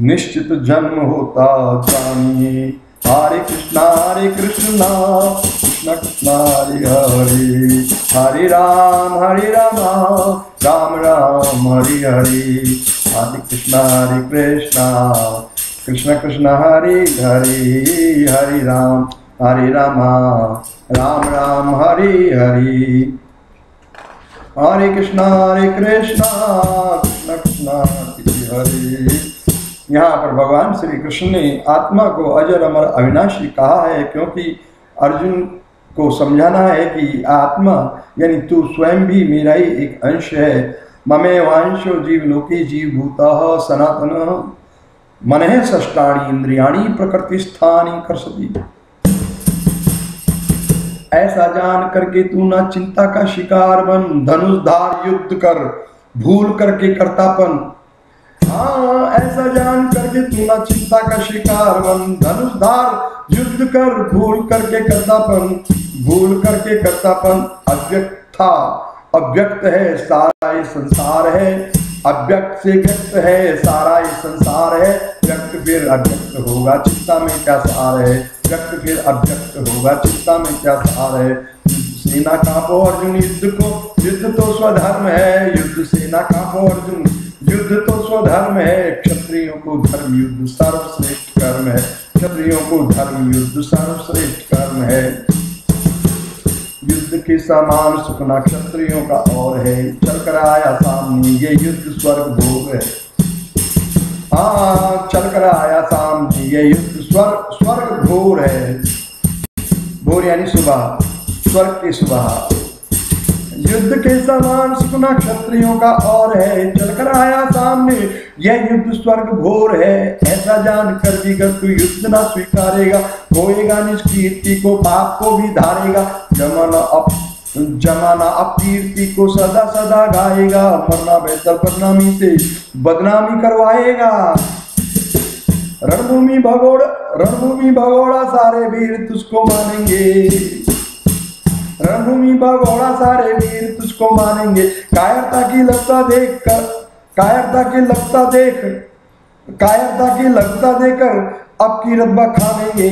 निश्चित जन्म होता जानिए। हरे कृष्णा हरे कृष्णा। कृष्ण हरे हरे हरे राम हरे राम राम राम, हरे हरे। हरे कृष्ण हरे कृष्ण कृष्ण कृष्ण, हरे हरे हरे राम हरे राम राम राम, हरे हरे। हरे कृष्णा हरे कृष्णा, कृष्ण कृष्ण हरे। यहाँ पर भगवान श्री कृष्ण ने आत्मा को अजर अमर अविनाशी कहा है, क्योंकि अर्जुन को समझाना है कि आत्मा, यानी तू स्वयं भी मेरा ही एक अंश है। ममे वांशो जीव लोके जीव भूत सनातन। मन षष्टाणी इंद्रियाणी प्रकृति स्थानी कर सती ऐसा जान करके तू ना चिंता का शिकार बन। धनुषधार युद्ध कर। भूल करके करतापन। हाँ ऐसा जान करके तू ना चिंता का शिकार बन। धनुषधार, युद्ध कर, भूल करके करतापन भूल करके करतापन अव्यक्त था। अव्यक्त है, सारा ये संसार है। अव्यक्त से व्यक्त है, सारा ये संसार है। व्यक्त फिर अव्यक्त होगा, चिंता में क्या सार है? व्यक्त फिर अव्यक्त होगा, चिंता में क्या सार है? सेना कांपो अर्जुन, युद्ध को युद्ध तो स्वधर्म है। युद्ध सेना कांपो अर्जुन। युद्ध तो स्वधर्म है, क्षत्रियों को धर्म, युद्ध सर्वश्रेष्ठ कर्म है। क्षत्रियों को धर्म, युद्ध सर्वश्रेष्ठ कर्म है। युद्ध के समान सुखना क्षत्रियों का और है। चल कर आया सामने, ये युद्ध स्वर्ग भोग है। हाँ चल कर आया सामने, ये युद्ध स्वर्ग स्वर्ग भोर है। भोर यानी सुबह, स्वर्ग की सुबह। युद्ध के समान सुखना क्षत्रियों का और है। चलकर आया सामने, यह युद्ध स्वर्ग भोर है। ऐसा जान कर कर तू युद्ध ना स्वीकारेगा होएगा निज कीर्ति को, पाप को भी धारेगा। जमाना अप, जमाना अपकीर्ति को सदा सदा गाएगा। मरना बेहतर बदनामी से बदनामी करवाएगा। रणभूमि भगोड़, रणभूमि भगोड़ा सारे वीर तुझको मानेंगे। रणभूमि भगोड़ा सारे वीर तुझको मानेंगे। कायरता की लगता देख कर कायरता की लगता देख, कायरता की लगता देकर अब की रब्बा खानेंगे।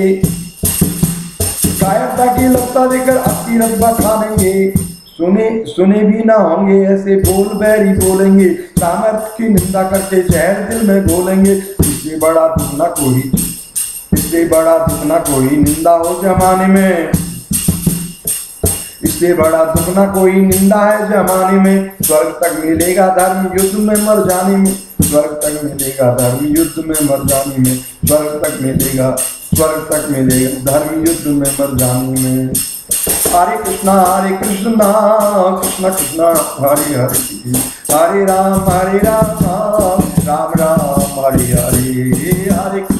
कायरता की लगता देकर अब की रब्बा खानेंगे। सुने सुने भी ना होंगे ऐसे बोल बैरी बोलेंगे। सामर्थ की निंदा करके जहर दिल में बोलेंगे। इससे बड़ा दुख ना कोई, इससे बड़ा दुख ना कोई निंदा हो जमाने में। इससे बड़ा दुख ना कोई निंदा है जमाने में। स्वर्ग तक मिलेगा धर्म युद्ध में मर जाने में। स्वर्ग तक मिलेगा धर्म युद्ध में मर जाने में। स्वर्ग तक मिलेगा, स्वर्ग तक मिलेगा धर्म युद्ध में मर जाने में। हरे कृष्णा हरे कृष्णा, कृष्ण कृष्ण, हरे हरे। हरे राम हरे राम राम राम, हरे हरे। हरे कृष्णा।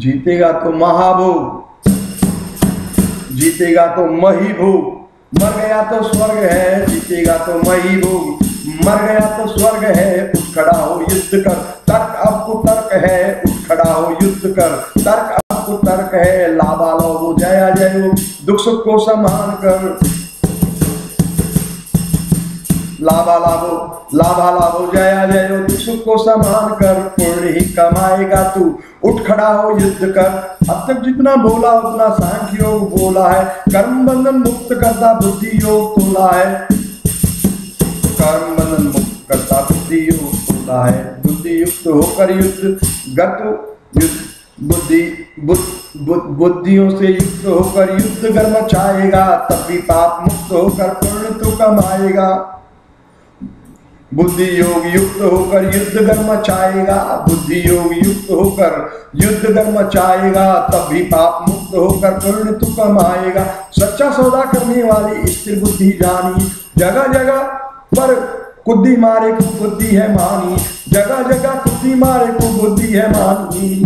जीतेगा तो महाभोग जीतेगा तो मही भोग मर गया तो स्वर्ग है, जीतेगा तो मही मर गया तो स्वर्ग है, उठ खड़ा हो युद्ध कर। तर्क अब को तर्क है, उठ खड़ा हो युद्ध कर। तर्क अब को तर्क है, लाभा लो वो जया जयो दुख सुख को समान कर। लाभा लाभो लाभा लाभो जया जयो सुख को समान कर पुण्य ही कमाएगा तू। उठ खड़ा हो, युद्ध कर। अब तक जितना बोला, उतना सांख्य योग बोला है। कर्म बंधन मुक्त करता बुद्धि योग तोला है। कर्म बंधन मुक्त करता बुद्धि योग तोला है। बुद्धि युक्त होकर युद्ध, गत युद्ध, बुद्धि बुद्धियों से युक्त होकर युद्ध कर्म चाहेगा तब भी पाप मुक्त होकर पुण्य तो कमाएगा। बुद्धि योग युक्त होकर युद्ध कर्म चाहेगा। बुद्धि योग युक्त होकर युद्ध कर्म चाहेगा भी पाप मुक्त होकर पुण्य तो कमाएगा सच्चा सौदा करने वाली स्थिर बुद्धि जानी। जगह जगह पर कुद्दी मारे को बुद्धि है मानी। जगह जगह कुद्दी मारे को बुद्धि है मानी।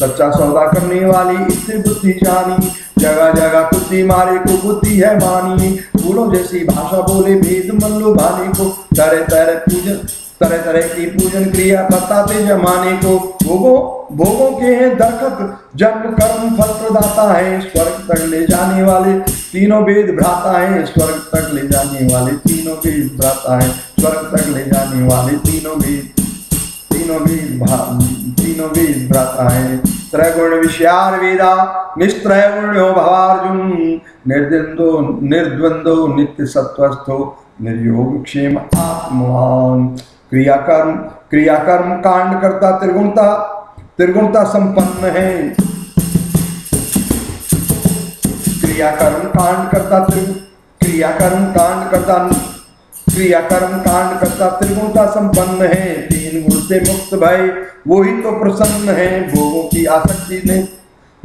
सच्चा सौदा करने वाली स्थिर बुद्धि जानी। जगह जगह कुत्ती मारे को बुद्धि है मानी फूलों जैसी भाषा बोले भेद मन लो भाने को। तरह तरह पूजन, तरह तरह की पूजन क्रिया बताते जमाने को। भोगों भोगों के हैं दरखत जन्म, कर्म, फल प्रदाता है। स्वर्ग तक ले जाने वाले तीनों वेद भ्राता है। स्वर्ग तक ले जाने वाले तीनों वेद भ्राता है। स्वर्ग तक ले जाने वाले तीनों वेद तीनों वेद तीनों वेद भ्राता है त्रैगुण विषयार वेदा निस्त्रैगुण्यो भवार्जुन निर्द्वंदो निर्द्वंदो नित्य सत्वस्थो निर्योग क्षेम आत्मान क्रियाकर्म क्रियाकर्म कांड करता त्रिगुणता त्रिगुणता संपन्न है क्रियाकर्म कांड करता क्रियाकर्म कांड करता क्रियाकर्म कांड करता त्रिगुणता संपन्न है गुण से मुक्त भाई। वो ही तो प्रसन्न है, भोगों की आसक्ति ने,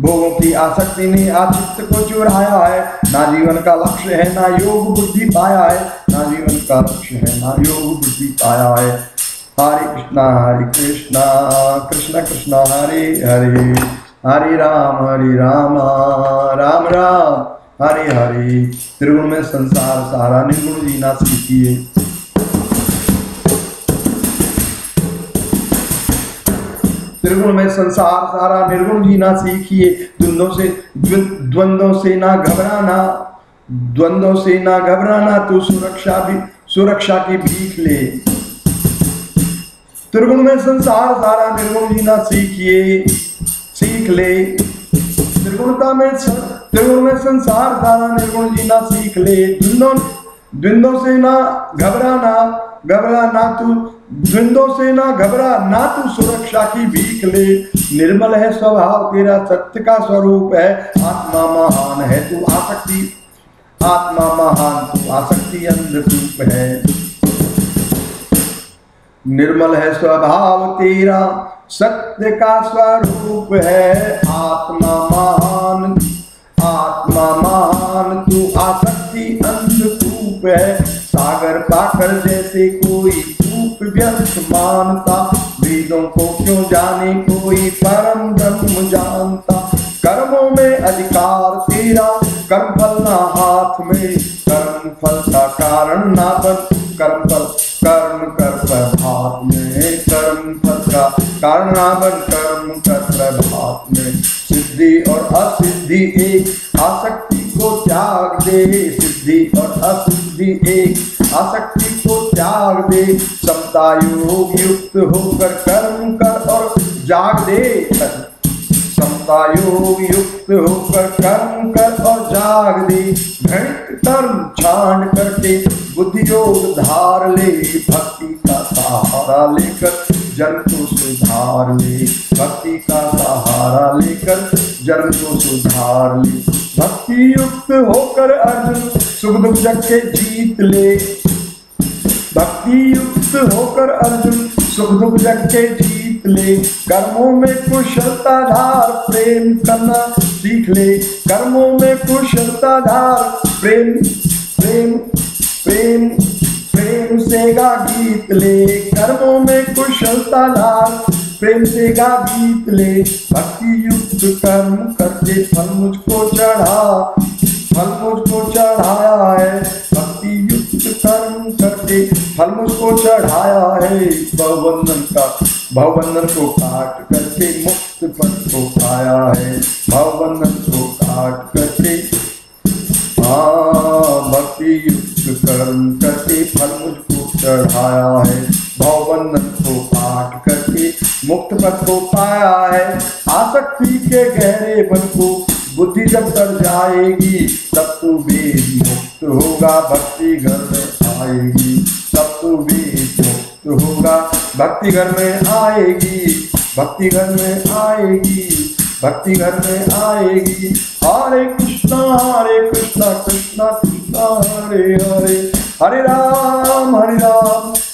भोगों की आसक्ति ने आचित्त को चुराया है। ना जीवन का लक्ष्य है, ना योग बुद्धि पाया है। ना जीवन का लक्ष्य है, ना योग बुद्धि पाया है। हरे कृष्णा हरे कृष्णा, कृष्ण कृष्ण, हरे हरे। हरे राम हरे राम राम राम। हरे हरे। त्रिगुण में संसार सारा निर्गुण जीना सीखिए। त्रिगुण में संसार सारा निर्गुण जीना सीखिए। द्वंद्वों से द्वंद्वों से ना घबराना। द्वंद्वों से ना घबराना तो सुरक्षा भी सुरक्षा की भीख ले। त्रिगुण में संसार सारा निर्गुण जीना सीखिए। सीख ले। त्रिगुणता में त्रिगुण में संसार सारा निर्गुण जीना सीख ले। द्वंद्वों द्वंद्वों से ना घबराना। घबरा ना तू द्वंद्वों से ना घबरा, ना तू सुरक्षा की भीख ले। निर्मल है स्वभाव, तेरा सत्य का स्वरूप है। आत्मा महान है, तू आसक्ति आत्मा महान, तू आसक्ति अंधरूप है। निर्मल है स्वभाव, तेरा सत्य का स्वरूप है। आत्मा महान आत्मा महान, तू आसक्ति पाकर जैसे कोई रूप व्यर्थ मानता। वेदों को क्यों जाने कोई परम ब्रह्म जानता? कर्मों में अधिकार तेरा, कर्म फल ना हाथ में। कर्म फल का कारण ना बन। कर्म फल, कर्म कर प्रभात में। कर्म फल का कारण ना बन। कर्म कर प्रभात में। सिद्धि और असिद्धि एक, आसक्ति को त्याग दे। सिद्धि और असिद्धि बुद्धि एक। आसक्ति को त्याग दे समता योग युक्त होकर कर्म कर और जाग दे। समता योग युक्त होकर कर्म कर और जाग दे घृणित कर्म छांड करके बुद्धि योग धार ले भक्ति का सहारा लेकर जन्म को सुधार ले भक्ति का सहारा लेकर जन्म को सुधार ले भक्ति युक्त होकर अर्जुन सुख दुख जग के जीत ले भक्ति युक्त होकर अर्जुन सुख दुख जग के जीत ले। कर्मों में कुशलता धार प्रेम करना सीख ले। कर्मों में कुशलता धार प्रेम प्रेम प्रेम प्रेम से गा गीत ले। कर्मों में कुशलता लाल प्रेम से गा गीत ले। भक्ति युक्त कर्म करके फल मुझको चढ़ा, फल मुझको चढ़ाया है। भक्ति युक्त कर्म करके फल मुझको चढ़ाया है। भवबंधन का भवबंधन को काट करके मुक्त पद को पाया है। भवबंधन को काट करके भक्ति युक्त कर्म करके फल मुझको चढ़ाया है। भवबंधन को पाठ करके मुक्त पद को पाया है। आसक्ति के गहरे बन को बुद्धि जब तर जाएगी, तब तू भी मुक्त होगा, भक्ति घर में आएगी। तब तू भी मुक्त होगा, भक्ति घर में आएगी, भक्ति घर में आएगी, भक्ति घर में आएगी। हरे कृष्णा हरे कृष्णा कृष्णा कृष्णा, हरे हरे। हरे राम हरे राम।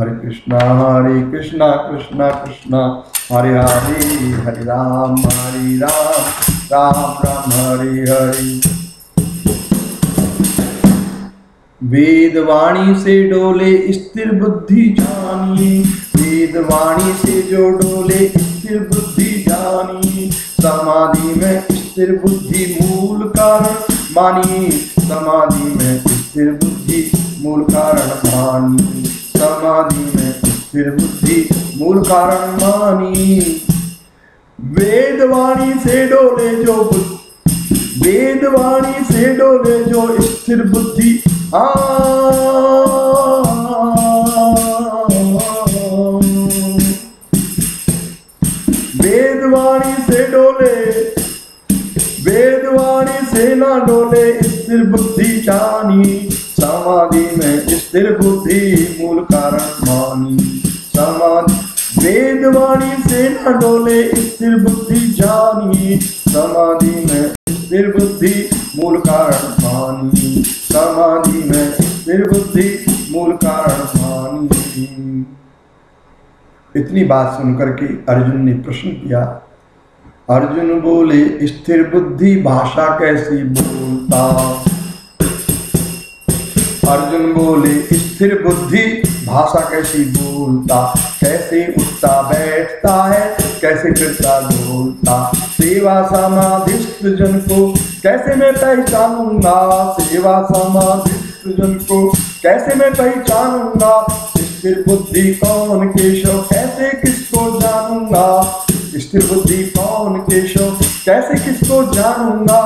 हरे कृष्णा हरे कृष्णा कृष्णा कृष्णा। हरे हरे हरे राम हरे राम राम राम, हरे हरे। वेद वाणी से डोले स्थिर बुद्धि जानिए वेद वाणी से जो डोले स्थिर बुद्धि जानी। समाधि में स्थिर बुद्धि मूल कारण मानी। समाधि में स्थिर बुद्धि मूल कारण मानी। समाधि में स्थिर बुद्धि मूल कारण मानी वेदवाणी से डोले जो वेदवाणी से डोले जो स्थिर बुद्धि आ वेदवाणी से डोले वेदवाणी से ना डोले स्थिर बुद्धि जानी समाधि में स्थिर बुद्धि मूल कारण मानी। समाधि। वेदवाणी से न डोले स्थिर बुद्धि जानी। समाधि में स्थिर बुद्धि मूल कारण मानी। समाधि में स्थिर बुद्धि मूल कारण मानी। इतनी बात सुनकर के अर्जुन ने प्रश्न किया, अर्जुन बोले स्थिर बुद्धि भाषा कैसी बोलता? अर्जुन बोले, स्थिर बुद्धि, भाषा कैसी बोलता? कैसे उठता, बैठता है? कैसे फिरता बोलता सेवा समाधिष्ट जन को कैसे मैं पहचानूँगा? सेवा समाधिष्ट जन को कैसे मैं पहचानूँगा? स्थिर बुद्धि कौन केशव? कैसे किसको जानूँगा? स्थिर बुद्धि कौन केशव? कैसे किसको जानूँगा?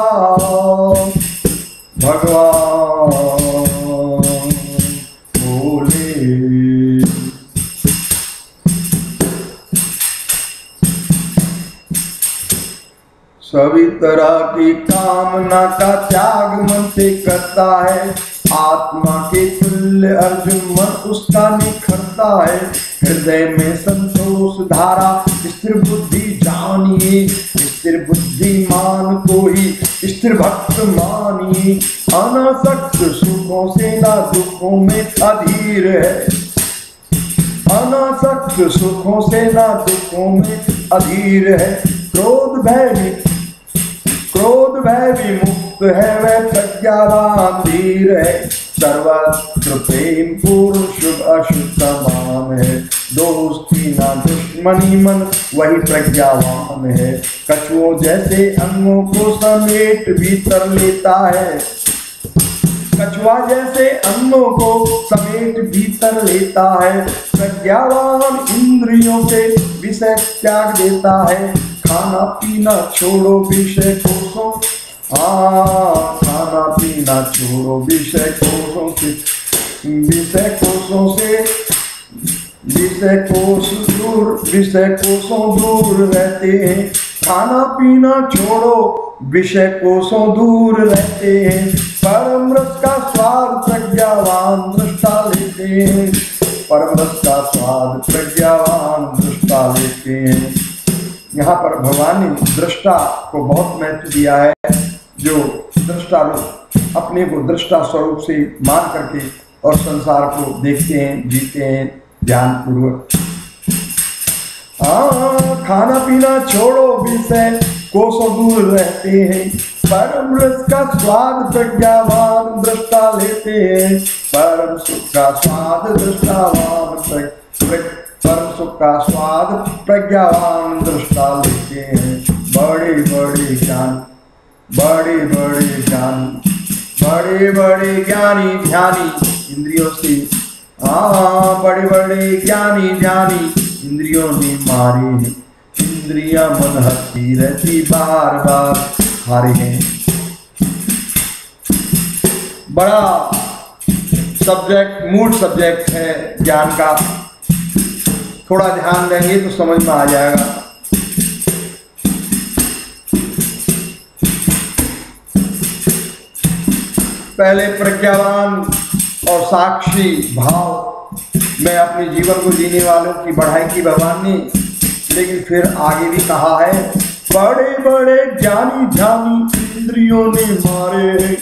भगवान। सभी तरह की कामना का त्याग मन से करता है। आत्मा के तुल्य अर्जुन मन उसका निखरता है। हृदय में संतोष धारा, स्थिर बुद्धि जानिए। स्थिर बुद्धिमान को ही, स्थिर भक्त मानिए। अनासक्त सुखों से ना दुखों में अधीर है। अनासक्त सुखों से ना दुखों में अधीर है। क्रोध, भय क्रोध भय विमुक्त है, वह प्रज्ञावान धीर है। सर्वत्र प्रेम पूर्ण शुभ अशुभ तमाम है। दोस्ती ना दुश्मनी मन, वही प्रज्ञावान है। कछुओं जैसे अंगों को समेट भीतर लेता है। कछुआ जैसे अन्नों को समेट भीतर लेता है। प्रज्ञावान इंद्रियों से विषय त्याग देता है। खाना पीना छोड़ो विषय हाँ खाना पीना छोड़ो विषय कोसों से। विषय कोसों से, विषय कोष दूर, विषय कोसों दूर रहते हैं। खाना पीना छोड़ो, विषय कोसों दूर रहते हैं। परम रस का स्वाद प्रज्ञावान दृष्टा लेते हैं। परम रस का स्वाद प्रज्ञावान दृष्टा लेते हैं। यहाँ पर भगवान ने दृष्टा को बहुत महत्व दिया है, जो दृष्टा लोग अपने को दृष्टा स्वरूप से मान करके और संसार को देखते हैं, जीते हैं ध्यान पूर्वक हाँ खाना पीना छोड़ो, विषय कोसों दूर रहते हैं। परम रस का स्वाद प्रज्ञावान दृष्टा लेते हैं। परम सुख का स्वाद दृष्टावान परम सुख का स्वाद प्रज्ञावान दृष्टा लेते हैं। बड़े बड़े ज्ञान, बड़े बड़े ज्ञान, बड़े बड़े ज्ञानी, ध्यानी, इंद्रियों से। हाँ बड़े बड़े ज्ञानी ज्ञानी इंद्रियों ने मारे हैं। इंद्रिया मन हंसती रहती बार बार हारे हैं। बड़ा सब्जेक्ट मूड सब्जेक्ट है ज्ञान का। थोड़ा ध्यान देंगे तो समझ में आ जाएगा। पहले प्रज्ञावान और साक्षी भाव, में अपने जीवन को जीने वालों की बढ़ाई की भगवान ने लेकिन फिर आगे भी कहा है बड़े बड़े ज्ञानी ज्ञानी इंद्रियों ने मारे।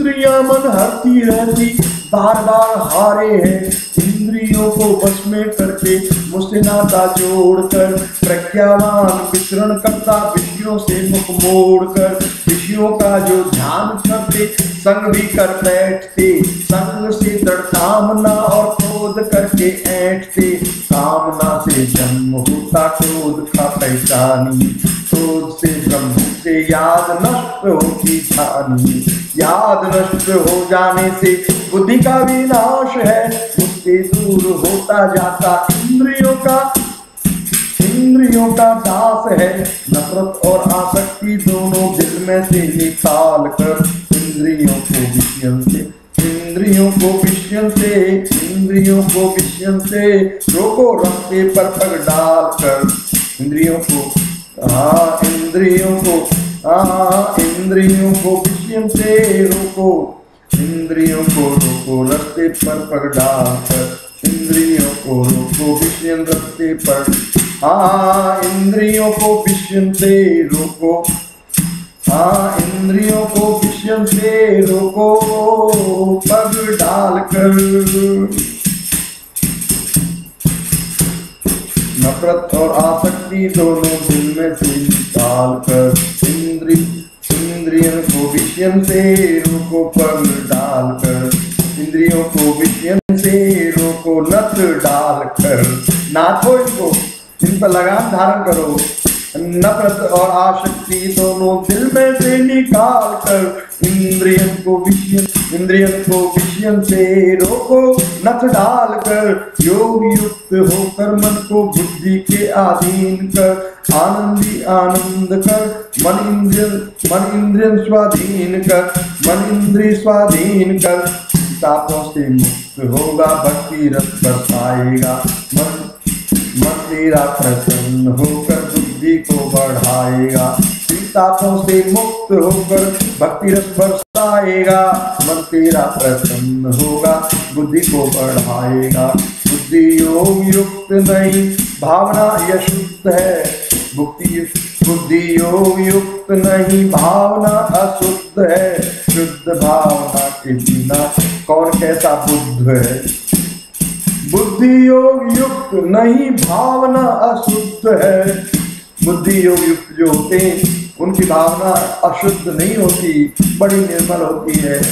इंद्रिया मन हरती रहती बार बार हारे हैं। इंद्रियों को बस में करके मुझसे नाता जोड़कर, प्रज्ञावान विचरण करता विषयों से मुख मोड़ कर विषयों का जो ध्यान करते, संग भी कर बैठते, संग से दृढ़ कामना और क्रोध करके ऐठते कामना से जन्म होता क्रोध का पहचानी क्रोध से ब्रह्म से याद नष्ट होती जानी याद नष्ट हो जाने से बुद्धि का विनाश है, उससे दूर होता जाता इंद्रियों का। इंद्रियों का दास है, नफरत और आसक्ति दोनों दिल में से निकाल कर इंद्रियों को विषय से इंद्रियों को विषय से, इंद्रियों को विषय से रोको रस्ते पर पग डाल कर इंद्रियों को हाँ इंद्रियों को हाँ इंद्रियों को विषय से रोको इंद्रियों को रोको रस्ते पर पग डाल कर इंद्रियों को रोको विषय रस्ते पर हाँ इंद्रियों को विषय से रोको हाँ इंद्रियों को विषय से रोको पग डालकर। नफरत और आसक्ति दोनों दिल में से निकाल कर इंद्रि, इंद्रियों को विषय से रोको पग डालकर, इंद्रियों को विषय से रोको नत डालकर। नाथो इनको, इन पर लगाम धारण करो। नफरत और आशक्ति दोनों दिल में से निकाल कर इंद्रियन को विषय इंद्रियन को विषय से रोको नथ डाल कर योग युक्त होकर मन को बुद्धि के अधीन कर, आनंदी आनंद कर, मन इंद्रियन मन इंद्रियन स्वाधीन कर, मन इंद्रिय स्वाधीन कर। तापों से मुक्त होगा भक्ति रस बरसाएगा। मन मन तेरा प्रसन्न होकर बुद्धि को बढ़ाएगा। तापों से मुक्त होकर भक्ति रस बरसाएगा। मन तेरा प्रसन्न होगा, बुद्धि को बढ़ाएगा। बुद्धि योग युक्त नहीं, भावना यशुद्ध है। बुद्धि बुद्धि योग युक्त नहीं, भावना अशुद्ध है। शुद्ध भावना के बिना कौन कैसा बुद्ध है? बुद्धि योग युक्त नहीं, भावना अशुद्ध है। बुद्धि योग युक्त जो होते हैं, उनकी भावना अशुद्ध नहीं होती, बड़ी निर्मल होती है।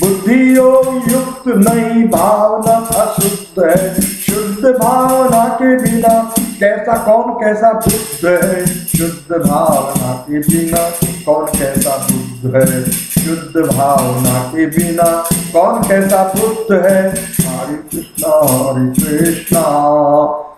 बुद्धि योग युक्त नहीं, भावना अशुद्ध है। शुद्ध भावना के बिना कैसा, कौन कैसा बुद्ध है? शुद्ध भावना के बिना कौन कैसा बुद्ध है? शुद्ध भावना के बिना कौन कैसा बुद्ध है? हरे कृष्णा हरे कृष्णा।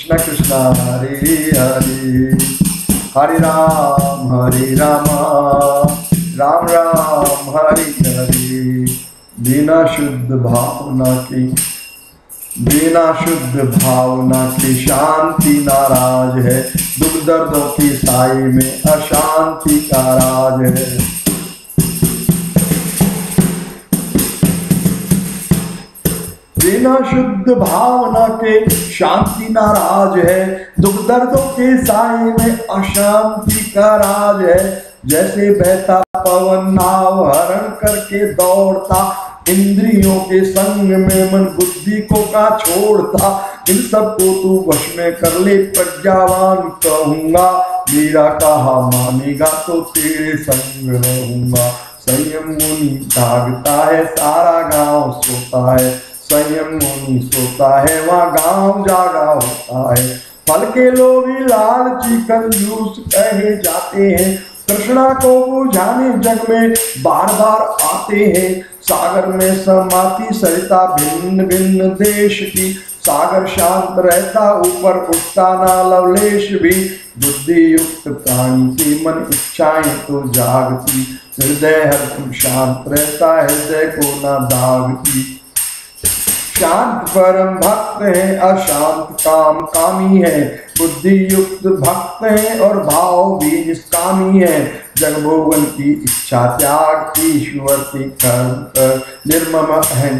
कृष्णा कृष्ण, हरे हरे। हरे राम हरे राम। राम राम, हरे हरे। बिना शुद्ध भावना की, बिना शुद्ध भावना की शांति नाराज़ है। दुख दर्दों की साई में अशांति का राज है। बिना शुद्ध भावना के शांति नाराज़ है, दुख दर्दों के साय में अशांति का राज है। जैसे बहता पवन नाव हरण करके दौड़ता, इंद्रियों के संग में मन बुद्धि को का छोड़ता, इन सबको तू वश में कर ले प्रज्ञावान कहूँगा। मेरा कहा, मानेगा तो तेरे संग रहूँगा। संयम मुनि जागता है, सारा गाँव सोता है। संयम मुनि सोता है, वहाँ गाँव जागा होता है। फल के लोभी लालची कंजूस कहे जाते हैं। कृष्णा को बुझाने जग में बार बार आते हैं। सागर में समाती सरिता भिन्न भिन्न देश की। सागर शांत रहता, ऊपर उठता ना लवलेश भी। बुद्धि युक्त प्राणी की मन इच्छाएँ तो जागती। हृदय हर शांत रहता, हृदय को ना दागती। शांत परम भक्त है अशांत काम कामी है। बुद्धि युक्त भक्त है और भाव भी निष्कामी है। जगभोगन की इच्छा त्याग ईश्वर की कर्म कर निर्मम है।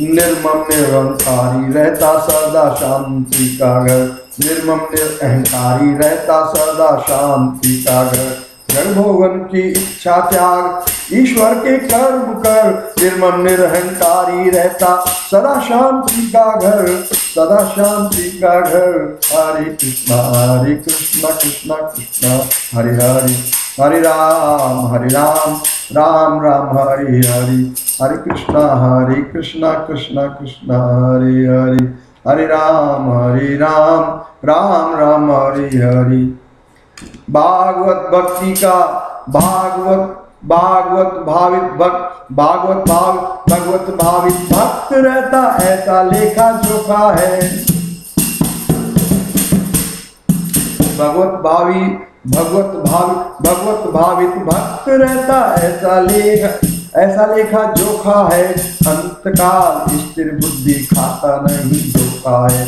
निर्मम निरंकारी रहता सदा शांति का घर। निर्मम निरअहकारी रहता सदा शांति का घर। जगभोगन की इच्छा त्याग, ईश्वर के कर्म कर, निर्मम निरहंकारी रहता, सदा शांति का घर, सदा शांति का घर। हरे कृष्णा हरे कृष्णा कृष्णा कृष्णा, हरे हरे हरे राम हरे राम राम राम, हरे हरे हरे कृष्णा हरे कृष्णा कृष्णा कृष्णा, हरे हरे हरे राम हरे राम राम राम, हरे हरे। भागवत भक्ति का, भागवत भागवत भावित भक्त, भागवत भाव, भगवत भावित भक्त रहता ऐसा लेखा जोखा है। भगवत भावी भगवत भावी, भगवत भावित भक्त रहता ऐसा लेख, ऐसा लेखा जोखा है। अंतकाल स्थिर बुद्धि खाता नहीं धोखा है।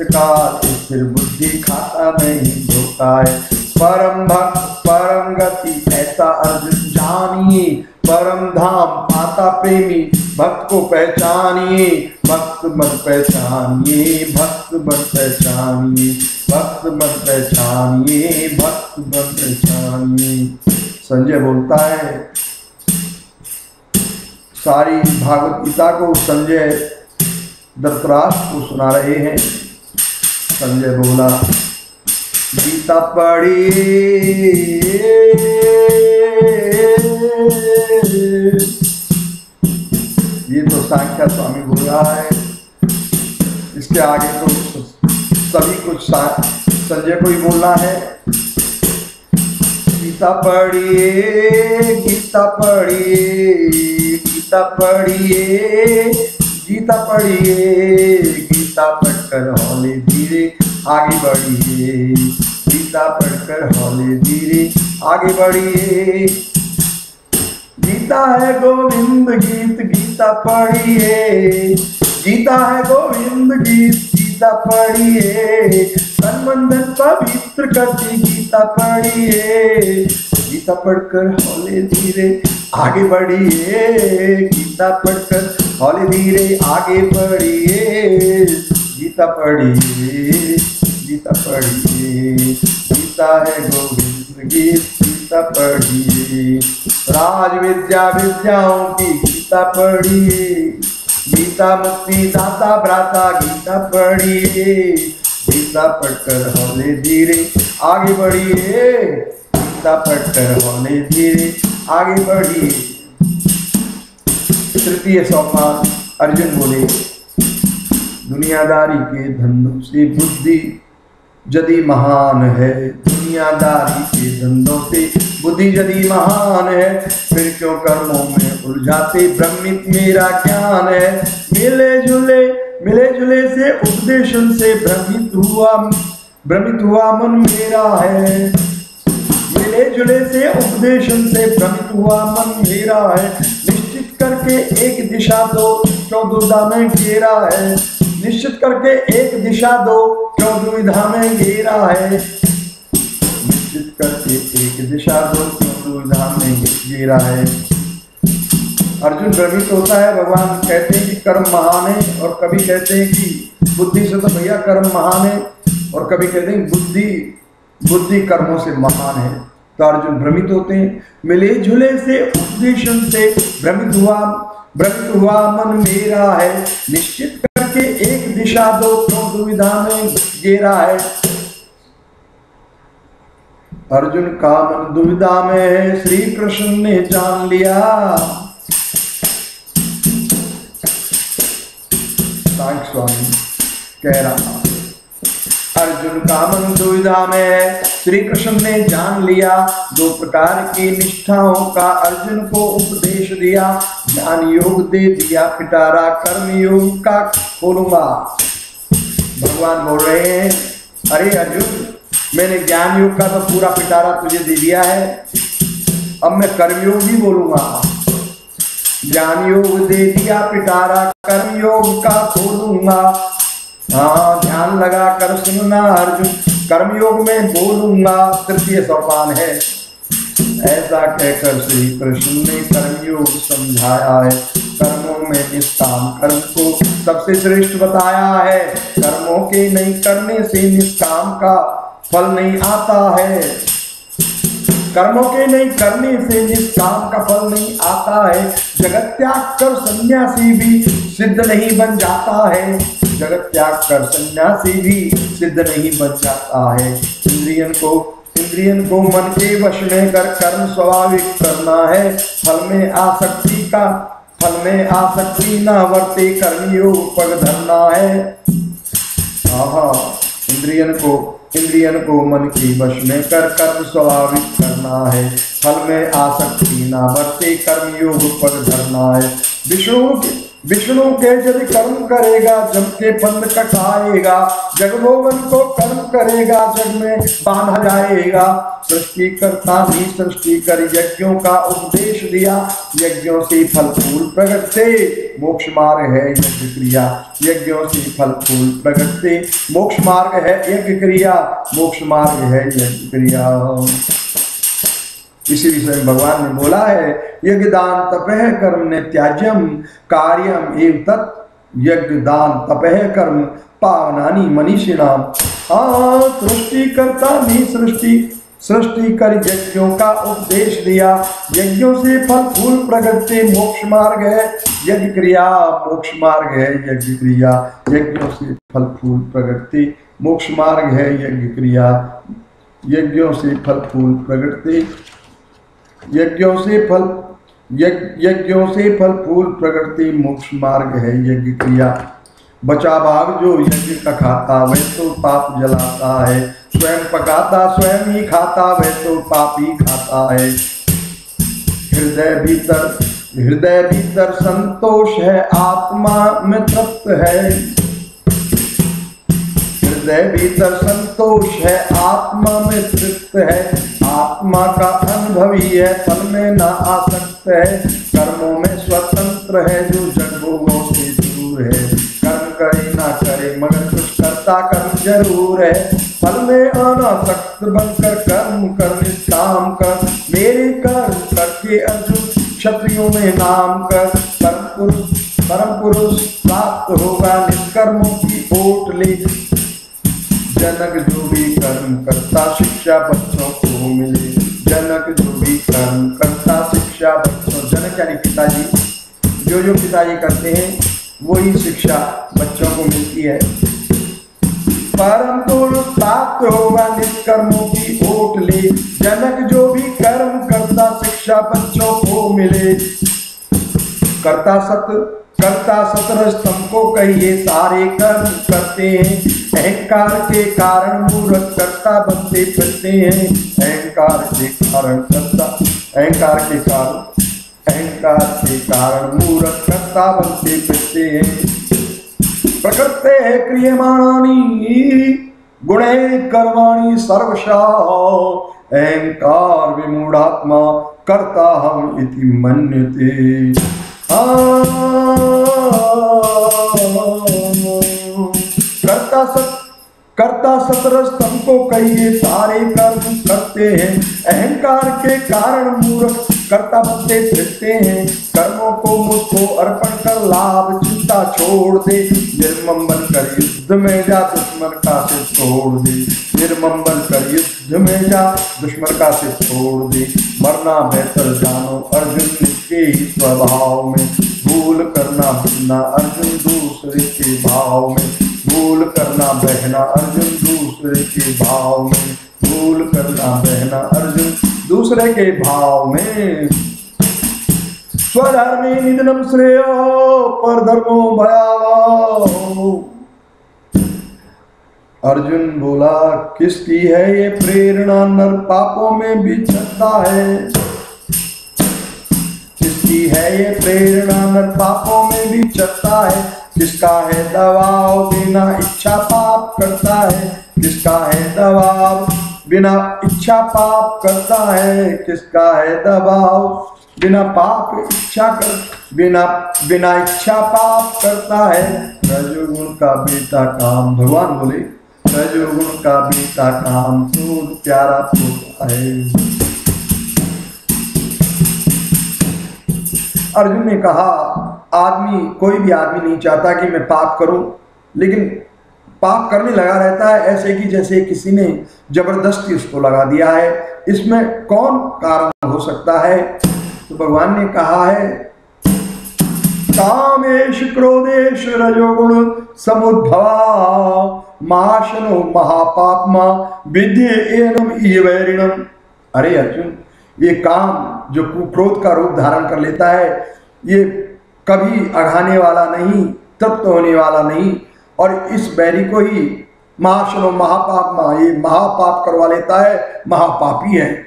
अंतकाल स्थिर बुद्धि खाता नहीं धोखा है। परम भक्त, परम गति, ऐसा अर्जुन जानिए। परम धाम पाता प्रेमी, भक्त को पहचानिए। भक्त मन पहचानिए, भक्त मन पहचानिए। भक्त मन पहचानिए, भक्त मन पहचानिए। संजय बोलता है, सारी भागवत गीता को संजय धृतराष्ट्र को सुना रहे हैं। संजय बोला, गीता पढ़ी ये तो सांख्या स्वामी बोल रहा है। इसके आगे तो सभी कुछ संजय को ही बोलना है। गीता पढ़िए गीता पढ़िए गीता पढ़िए गीता पढ़िए गीता पढ़कर हौले धीरे आगे बढ़िए। गीता पढ़कर हौले धीरे आगे बढ़िए। गीता है गोविंद गीत, गीता पढ़िए। गीता है गोविंद गीत, गीता पढ़िए। तन पवित्र करती गीता पढ़िए। गीता पढ़कर हौले धीरे आगे बढ़िए। गीता पढ़कर हौले धीरे आगे बढ़िए। गीता पढ़िए गीता पढ़िए गीता है गोविंद गीत, गीता पढ़िए राज विद्या विद्याओं की गीता पढ़िए गीता मुक्ति दाता भ्राता गीता पढ़िए गीता पढ़कर हौले धीरे आगे बढ़िए, गीता पढ़कर हौले धीरे आगे बढ़िए। तृतीय सोपान अर्जुन बोले दुनियादारी के धंधों से बुद्धि यदि महान है। दुनियादारी के धंधों से बुद्धि यदि महान है। फिर क्यों कर्मों में उलझाते? ब्रह्मित मेरा ज्ञान है। मिले जुले मिले जुले से उपदेशन से भ्रमित हुआ भ्रमित हुआ मन मेरा है। मिले जुले से उपदेशन से भ्रमित हुआ मन मेरा है। निश्चित करके एक दिशा दो दुविधा में घेरा है? निश्चित करके एक दिशा दो क्यों दुविधा में घेरा है। निश्चित करके एक दिशा दो क्यों दुविधा में घेरा है। अर्जुन भ्रमित होता है, भगवान कहते हैं कि कर्म महान है, और कभी कहते हैं कि बुद्धि से तो भैया कर्म महान है, और कभी कहते हैं बुद्धि बुद्धि कर्मों से महान है। तो अर्जुन भ्रमित होते हैं। मिले झुले से, उपदेशन से भ्रमित हुआ। भ्रमित हुआ मन मेरा है। निश्चित करके एक दिशा दो क्यों दुविधा में गेरा है? अर्जुन का मन दुविधा में है श्री कृष्ण ने जान लिया। स्वामी, कह रहा अर्जुन का मन दुविधा में है। श्री कृष्ण ने जान लिया, दो प्रकार की निष्ठाओं का अर्जुन को उपदेश दिया। ज्ञान योग दे दिया, पिटारा कर्म योग का खोलूँगा। भगवान बोल रहे हैं, अरे अर्जुन, मैंने ज्ञान योग का तो पूरा पिटारा तुझे दे दिया है। अब मैं कर्मयोग भी बोलूँगा। ज्ञान योग दे दिया, पिटारा कर्मयोग का खोलूँगा। हाँ ध्यान लगा कर सुनना, अर्जुन, कर्मयोग में बोलूँगा, तृतीय सोपान है। ऐसा कहकर श्री कृष्ण ने कर्मयोग समझाया है। कर्मों में निष्काम कर्म को सबसे श्रेष्ठ बताया है, कर्मों के नहीं करने से निष्काम का फल नहीं आता है, कर्मों के नहीं करने से निष्काम का फल नहीं आता है जगत त्याग कर सन्यासी भी सिद्ध नहीं बन जाता है। जगत त्याग कर, सन्यासी भी सिद्ध नहीं बन जाता है। इंद्रियन को इंद्रियन को मन के वश में कर कर्म स्वाभाविक करना है। फल में आसक्ति का, फल में आसक्ति न वर्ते कर्मयोग पग धरना है। हाँ इंद्रियन को इंद्रियन को मन की वश में कर कर्म स्वाभाविक करना है। फल में आसक्ति न वर्ते कर्मयोग पग धरना है। विष्णु विष्णु के यदि कर्म करेगा जम के फंद कटाएगा जगमोहन को कर्म करेगा जग में बांधा जाएगा। सृष्टि करता भी सृष्टि कर यज्ञों का उपदेश दिया, यज्ञों से फल फूल प्रगट से मोक्ष मार्ग है यज्ञ क्रिया, यज्ञों से फल फूल प्रगट से मोक्ष मार्ग है यज्ञ क्रिया, मोक्ष मार्ग है यज्ञ क्रिया। इसी विषय में भगवान ने बोला है यज्ञ दान तपह कर्म ने त्याज्यम कार्यम एव तत् यज्ञ दान तपह कर्म पावनानी मनीषिणाम। हाँ सृष्टि करता भी सृष्टि सृष्टि कर यज्ञों का उपदेश दिया। यज्ञों से फल, फूल प्रगट से मोक्ष मार्ग है। यज्ञ क्रिया मोक्ष मार्ग है। यज्ञ क्रिया यज्ञों से फल, फूल प्रगटते मोक्ष मार्ग है। यज्ञ क्रिया यज्ञों से फल, फूल प्रगटते यज्ञों से फल यज्ञों से फल, फूल, प्रकृति, मोक्ष मार्ग है यज्ञ क्रिया। बचा भाग जो यज्ञ का खाता, वह तो पाप जलाता है। स्वयं पकाता, स्वयं ही खाता, वह तो पाप ही खाता है। हृदय भीतर हृदय भीतर संतोष है, आत्मा में तृप्त है। हृदय भीतर संतोष है, आत्मा में तृप्त है। आत्मा का अनुभवी है फल में न आसक्त है। कर्मों में स्वतंत्र है, जो जगभोगों से दूर है। कर्म करे ना करे मगर कुछ करता कर्म ज़रूर है। फल में आना सख्त बनकर कर्म कर, निष्काम कर। मेरे कर्म करके अर्जुन क्षत्रियों में नाम कर। परम पुरुष परम पुरुष प्राप्त होगा, निष्कर्मों की ओट ले। जनक जो भी कर्म करता, शिक्षा बच्चों को मिले। जनक जो भी कर्म करता, शिक्षा बच्चों, जनक यानी पिताजी, जो जो पिताजी करते हैं, वही शिक्षा बच्चों को मिलती है। परम प्राप्त होगा निष्कर्मों की ओट ले। जनक जो भी कर्म करता, शिक्षा बच्चों को मिले। करता सत्य करता सतर स्तंभ को कहिए, सारे कर्म करते हैं। अहंकार के कारण मूर्ख करता बनते फिरते हैं। अहंकार के कारण करता, अहंकार के कारण, अहंकार के कारण मूर्ख करता बनते फिरते हैं। प्रकृते क्रियमाणानी, गुणे कर्माणी सर्वशा। अहंकार विमूढ़ात्मा करता हम इति मन्यते। करता सत करता सतर स्तंभ कहिए सारे कर्म करते हैं। अहंकार के कारण मूर्ख करता बनते फिरते हैं। कर्मों को मुझको अर्पण कर लाभ, चिंता छोड़ दे। निर्मम बन कर युद्ध में जा, दुश्मन का से छोड़ दे। निर्मम बन कर युद्ध में जा, दुश्मन का से छोड़ दे। मरना बेहतर जानो अर्जुन के ही स्वभाव में। भूल करना बहना अर्जुन दूसरे के भाव में। भूल करना बहना अर्जुन दूसरे के भाव में। भूल करना बहना अर्जुन दूसरे के भाव में। स्वधर्मी निधनम श्रेय, पर धर्मो भयावा अर्जुन बोला, किसकी है ये प्रेरणा? नर पापों में बिछता है। किसकी है ये प्रेरणा? नर पापों में भी चलता है। किसका है दबाव? बिना इच्छा पाप करता है। किसका है दबाव? बिना इच्छा पाप करता है, किसका है दबाव? बिना पाप इच्छा कर, बिना बिना इच्छा पाप करता है। रजोगुण का बेटा काम, भगवान बोले रजोगुण का बेटा काम तो प्यारा होता है। अर्जुन ने कहा, आदमी, कोई भी आदमी नहीं चाहता कि मैं पाप करूँ, लेकिन पाप करने लगा रहता है, ऐसे कि जैसे किसी ने ज़बरदस्ती उसको लगा दिया है। इसमें कौन कारण हो सकता है? तो भगवान ने कहा है, कामेश क्रोधेश रजोगुण समुद्भवा महाशनो महापापमा विद्य एनम वैरिणम। अरे अर्जुन, ये काम जो क्रोध का रूप धारण कर लेता है, ये कभी अघाने वाला नहीं, तृप्त होने वाला नहीं। और इस बैरी को ही महाशनो महापाप मा ये महापाप करवा लेता है, महापापी है।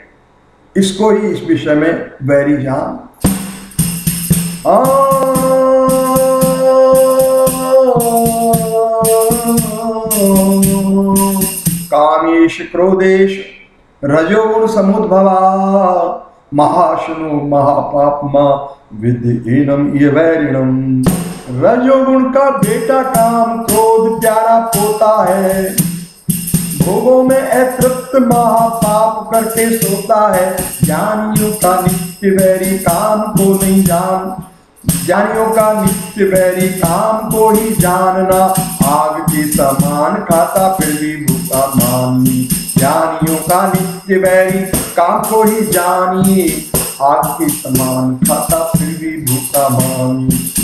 इसको ही इस विषय में बैरी जान। कामेश क्रोधेश, रजोगुण समुद्भवा, महाशनो महापापमा विद्यनम ये वैरिणम। रजोगुण का बेटा काम क्रोध प्यारा पोता है। भोगों में अतृप्त महापाप करके सोता है। ज्ञानियों का नित्य वैरी काम को नहीं जान, ज्ञानियों का नित्य वैरी काम को ही जानना। आग के समान खाता फिर भी भूखा माननी ज्ञानियों का नित्य वैरी काम को ही जानिए। आग के समान खाता फिर भी भूखा मानिए।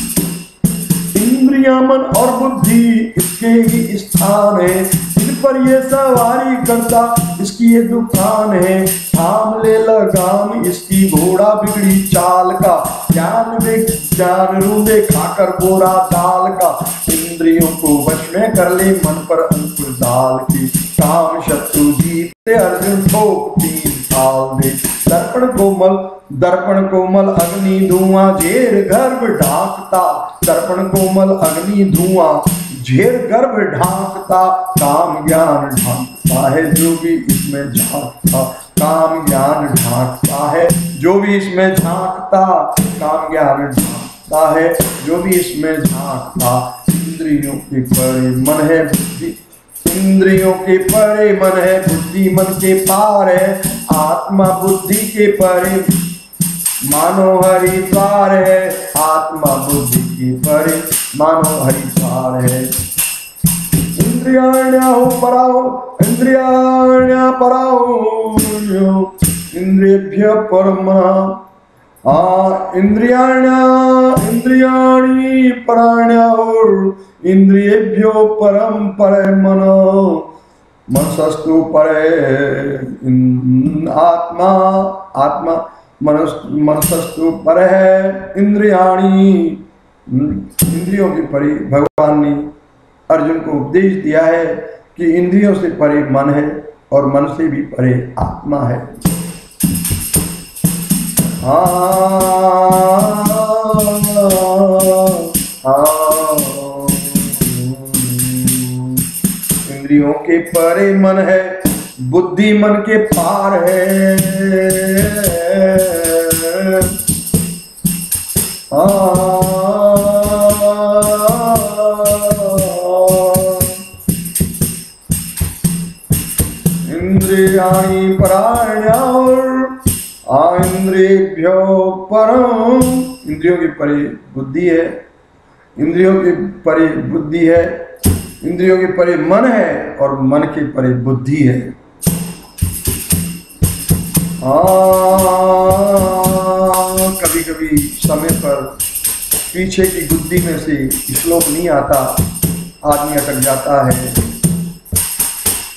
इंद्रिया मन और बुद्धि इसके ही स्थान है। इन पर ये सवारी करता, इसकी ये दुकान है। थाम ले लगाम, इसकी घोड़ा बिगड़ी चाल का। ज्ञान ज्ञान रूबे खाकर बोरा दाल का। इंद्रियों को वश में कर ले मन पर अंकुर दाल की। काम शत्रु जीत अर्जुन ठोक तीन दे। दर्पण कोमल दर्पण कोमल अग्नि धुआँ झेर गर्भ ढाकता। दर्पण कोमल अग्नि धुआँ झेर गर्भ ढाकता। काम ज्ञान ढाकता है जो भी इसमें झांकता। काम ज्ञान ढाकता है जो भी इसमें झांकता। काम ज्ञान ढाकता है जो भी इसमें झांकता। इंद्रियों के बड़े मन है बुद्धि। इंद्रियों के परे मन है बुद्धि। मन के पार है आत्मा बुद्धि के परे। मानो हरिद्वार है, आत्मा बुद्धि के परे। मानो हरिद्वार है। इंद्रियाण्या पराओ। इंद्रियाण्या पराओ इंद्रियभ्य परमा। आ, इंद्रियाण्या, इंद्रियाणी पराण्या इंद्रियेभ्यो परम पर मन। मनसस्तु परे आत्मा। आत्मा मनस मनसस्तु पर है इंद्रियाणी इंद्रियों के परी भगवान ने अर्जुन को उपदेश दिया है कि इंद्रियों से परे मन है और मन से भी परे आत्मा है इंद्रियों के परे मन है बुद्धि मन के पार है इंद्रियाणी परायण इंद्रियों परम। इंद्रियों की परे बुद्धि है। इंद्रियों की परे बुद्धि है। इंद्रियों के परे मन है और मन की परे बुद्धि है। कभी कभी समय पर पीछे की बुद्धि में से श्लोक नहीं आता, आदमी अटक जाता है।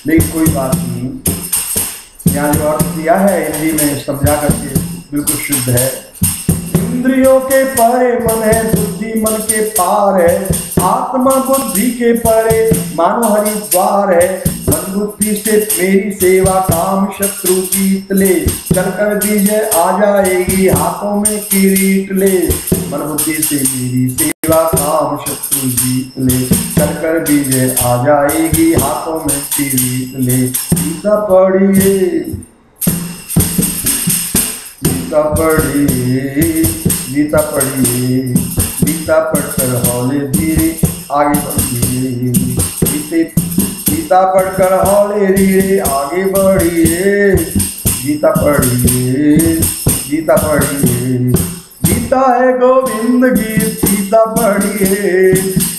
लेकिन कोई बात नहीं। यहाँ जो अर्थ किया है हिंदी में, समझा करके बिल्कुल शुद्ध है। इंद्रियों के परे मन है, बुद्धि मन के पार है। आत्मा बुद्धि के परे, मानो हरिद्वार है। मन से मेरी सेवा काम शत्रु जीत ले। चलकर विजय आ जाएगी, हाथों में किरीट ले। मन बुद्धि से मेरी सेवा काम शत्रु जीत ले। चलकर विजय आ जाएगी, हाथों में किरीट ले। गीता पढ़िए गीता पढ़िए गीता पढ़िए गीता पढ़कर हौले धीरे आगे बढ़िए। गीता पढ़कर हौले धीरे आगे बढ़िए। गीता पढ़िए गीता पढ़िए। गीता है गोविंद गीत, गीता पढ़िए।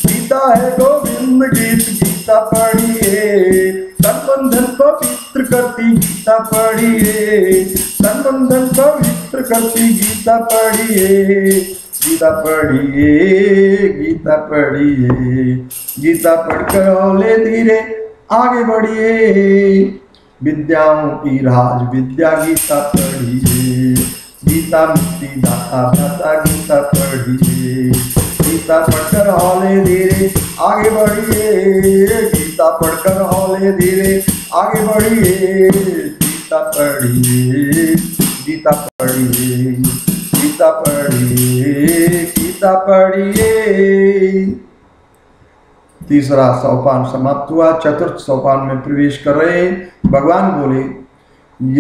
गीता है गोविंद गीत, गीता पढ़िए। संबंधन पवित्र करती गीता पढ़िए। संबंधन पवित्र करती गीता पढ़िए। गीता पढ़िए गीता पढ़िए। गीता पढ़कर हौले धीरे आगे बढ़िए। विद्याओं की राज, विद्या गीता पढ़िए। गीता मुक्ति दाता दाता गीता पढ़िए। गीता पढ़कर हौले धीरे आगे बढ़िए। गीता पढ़कर हौले धीरे आगे बढ़िए। गीता पढ़िए। गीता पढ़िए। गीता पढ़िए। गीता पढ़िए। तीसरा सोपान समाप्त हुआ, चतुर्थ सोपान में प्रवेश कर रहे भगवान बोले,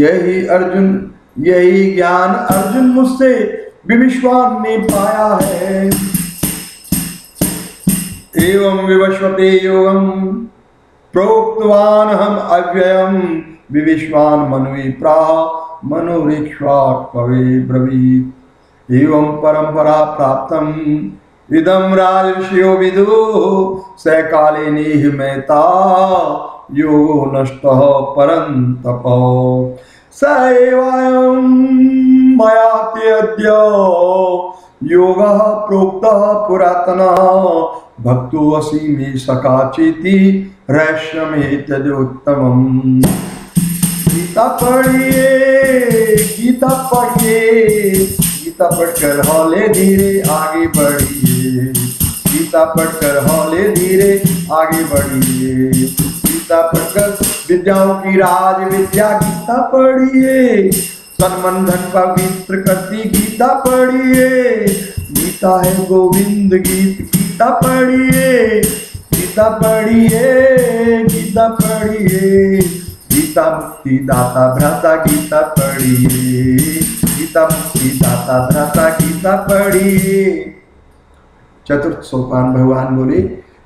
यही अर्जुन, यही ज्ञान अर्जुन मुझसे विविश्वान ने पाया है। एवं विवस्वते योगम, प्रोक्तवान हम अव्ययम। विविश्वान मनुवी प्राह मनोरेक्षा कवे ब्रवीत। एवं परंपरा प्राप्तम। इदम राजर्षियो विदु स काले नेह मेता योगो नष्ट मयात्यद्य योग प्रोक्त पुरातन, भक्तो असी मे सकाचेति रहस्यमे तदोत्तम गीता पढ़िए गीता पढ़िए गीता पढ़कर हौले धीरे आगे बढ़िए। गीता पढ़कर हौले धीरे आगे बढ़िए। गीता पढ़कर विद्याओं की राज विद्या गीता पढ़िए। संबंधन पवित्र करती गीता पढ़िए। गीता है गोविंद गीत, गीता पढ़िए। गीता पढ़िए गीता पढ़िए। गीता मुक्ति दाता भ्राता गीता पढ़िए। गीता मुक्ति दाता भ्राता गीता पढ़िए चतुर्थ सोपान भगवान बोले,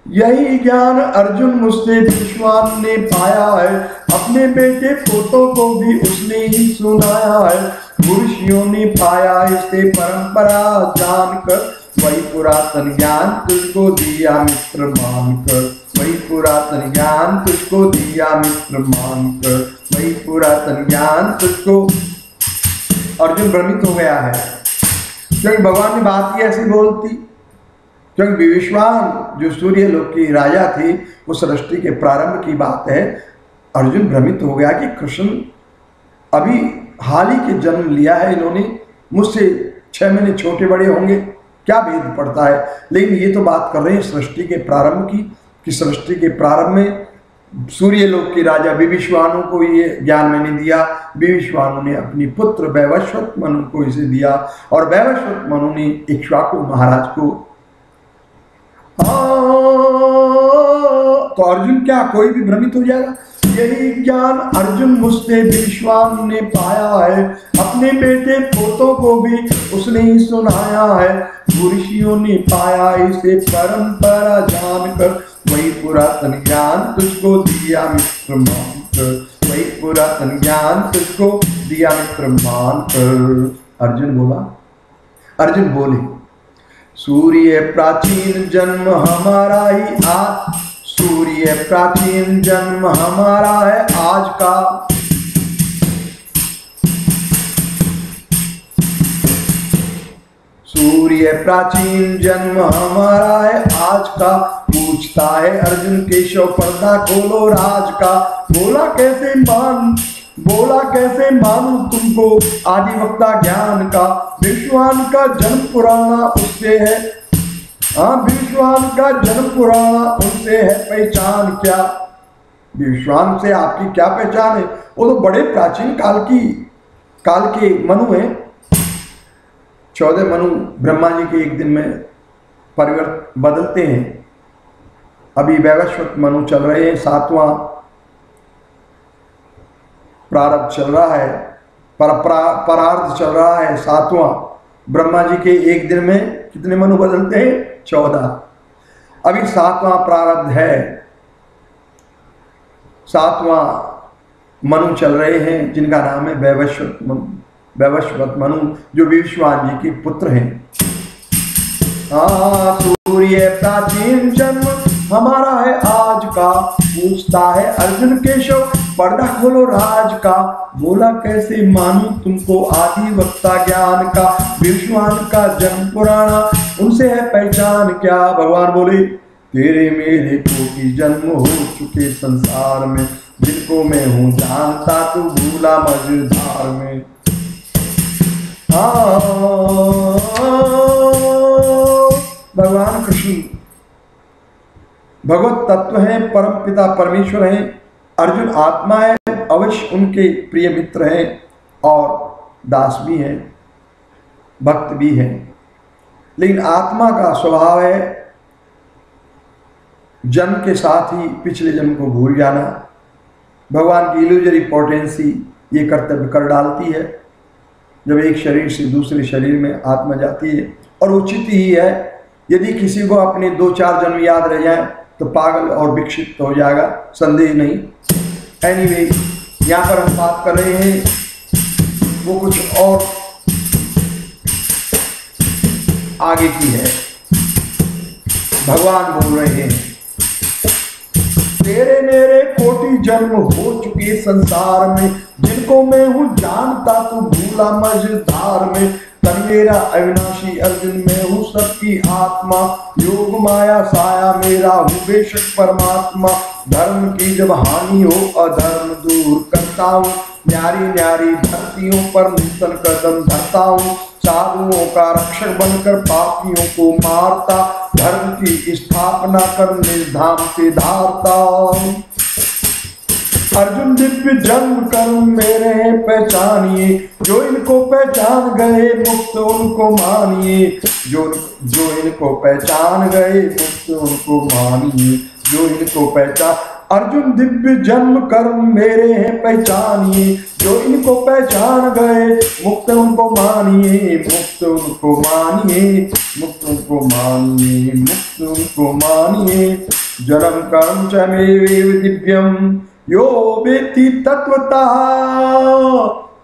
यही ज्ञान अर्जुन मुझसे विश्वान ने पाया है। अपने बेटे पोतों को भी उसने ही सुनाया है। ऋषियों ने पाया इसे परंपरा जानकर। वही पुरातन ज्ञान तुझको दिया मित्र मानकर। वही पुरातन ज्ञान तुझको दिया मित्र मानकर। वही पुरातन ज्ञान तुझको अर्जुन भ्रमित हो गया है। क्योंकि भगवान ने बात की, ऐसी बोलती क्योंकि विश्वान जो सूर्य लोक की राजा थी, उस सृष्टि के प्रारंभ की बात है। अर्जुन भ्रमित हो गया कि कृष्ण अभी हाल ही के जन्म लिया है इन्होंने। मुझसे छह महीने छोटे बड़े होंगे, क्या भेद पड़ता है? लेकिन ये तो बात कर रहे हैं सृष्टि के प्रारंभ की, कि सृष्टि के प्रारंभ में सूर्य लोक के राजा विविश्वानु को ये ज्ञान मैंने दिया। विविश्वानु ने अपनी पुत्र वैवस्वत मनु को इसे दिया और वैवस्वत मनु ने इक्ष्वाकु महाराज को। तो अर्जुन क्या, कोई भी भ्रमित हो जाएगा? यही ज्ञान अर्जुन मुझसे विश्वान ने पाया है। अपने बेटे पोतों को भी उसने ही सुनाया है। ऋषियों ने पाया इसे परंपरा जानकर। वही पुरातन ज्ञान तुझको दिया मित्र मान कर वही पुरातन ज्ञान तुझको दिया मित्र मान कर अर्जुन बोला, अर्जुन बोले, सूर्य प्राचीन जन्म हमारा ही आज, सूर्य प्राचीन जन्म हमारा है आज का। सूर्य प्राचीन जन्म हमारा है, आज का। पूछता है अर्जुन केशव, पर्दा खोलो राज का। बोला कैसे मान, बोला कैसे मानू तुमको आदि वक्ता ज्ञान का? विश्वान का जन्म पुराना उससे है। हाँ विश्वान का जन्म पुराना उनसे है। पहचान क्या? विश्वान से आपकी क्या पहचान है? वो तो बड़े प्राचीन काल की, काल के मनु हैं। चौदह मनु ब्रह्मा जी के एक दिन में परिवर्त बदलते हैं। अभी वैवस्वत मनु चल रहे हैं, सातवां प्रारब्ध चल रहा है, पर परार्थ चल रहा है, सातवां। ब्रह्मा जी के एक दिन में कितने मनु बदलते हैं? चौदह। अभी सातवां प्रारब्ध है। सातवां मनु चल रहे हैं, जिनका नाम है वैवस्वत वैवस्वत मनु जो विश्वान जी के पुत्र हैं। सूर्य प्राचीन जन्म हमारा है आज का, पूछता है अर्जुन केशव, पर्दा खोलो राज का। बोला, कैसे मानू तुमको आदि वक्ता ज्ञान का? विश्वान का जन्म पुराना, उनसे है पहचान क्या? भगवान बोले, तेरे मेरे कोटि जन्म हो चुके संसार में, जिनको मैं हूँ, जानता तू भूला मझधार में। भगवान कृष्ण भगवत तत्व हैं, परम पिता परमेश्वर हैं, अर्जुन आत्मा है, अवश्य उनके प्रिय मित्र हैं और दास भी हैं, भक्त भी हैं। लेकिन आत्मा का स्वभाव है, जन्म के साथ ही पिछले जन्म को भूल जाना। भगवान की इल्यूजरी पोटेंसी ये कर्तव्य कर डालती है। जब एक शरीर से दूसरे शरीर में आत्मा जाती है। और उचित ही है यदि किसी को अपने दो चार जन्म याद रह जाए तो पागल और विकसित हो जाएगा संदेह नहीं। एनीवे anyway, यहाँ पर हम बात कर रहे हैं वो कुछ और आगे की है। भगवान बोल रहे हैं। तेरे मेरे कोटि जन्म हो चुके संसार में। जिनको मैं हूँ, जानता तू भूला मझधार में। तन मेरा अविनाशी अर्जुन, में हूँ सबकी आत्मा। योग माया साया मेरा हूँ बेशक परमात्मा। धर्म की जब हानि हो, अधर्म दूर करता हूँ। न्यारी न्यारी धरतियों पर नूतन कदम धरता हूँ। साधुओं का रक्षक बनकर पापियों को मारता। धर्म की स्थापना कर निर्धाम से धारता अर्जुन दिव्य जन्म कर्म मेरे पहचानिए। जो इनको पहचान गए, मुक्त उनको मानिए। जो जो इनको पहचान गए, मुक्त उनको मानिए। जो इनको पहचान अर्जुन दिव्य जन्म कर्म मेरे हैं, पहचानिए। जो इनको पहचान गए, मुक्त उनको मानिए, मुक्त उनको मानिए, मुक्त उनको मानिए, मुक्त उनको मानिए। जन्म कर्म च मे दिव्यम, यो वेत्ति तत्वता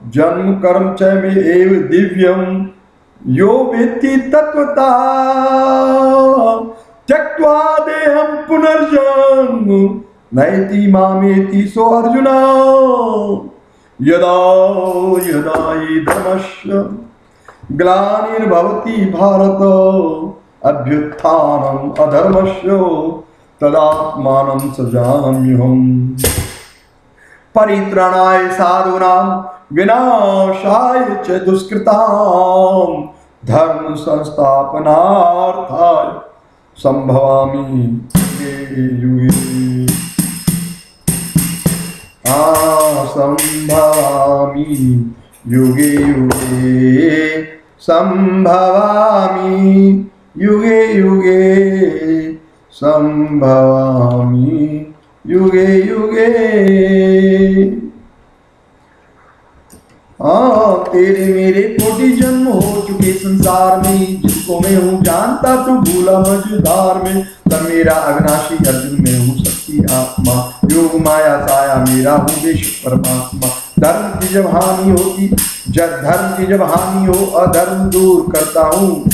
जन्म कर्म च मे एव दिव्यम, यो वेत्ति तत्वता त्यक्त्वा देहं पुनर्जन्म। नयति मामेति सो अर्जुन। यदा यदा धर्मस्य ग्लानिर्भवति भारत, अभ्युत्थानम् अधर्मस्य तदात्मानं सजाम्यहम् परित्राणाय साधूनां विनाशाय च दुष्कृतां धर्म संस्थापनार्थाय संभवामि युगे। संभवामि युगे युगे संभवामि युगे युगे संभवामि युगे युगे हाँ तेरे मेरे कोटि जन्म हो चुके संसार में, जिसको मैं हूँ जानता, तू भूला मझधार में। तब मेरा अग्नाशी अर्जुन, में हूँ शक्ति आत्मा। योग माया साया, मेरा हूँ विश्व परमात्मा। धर्म की जब हानि होगी जब धर्म की जब हानि हो, अधर्म दूर करता हूँ।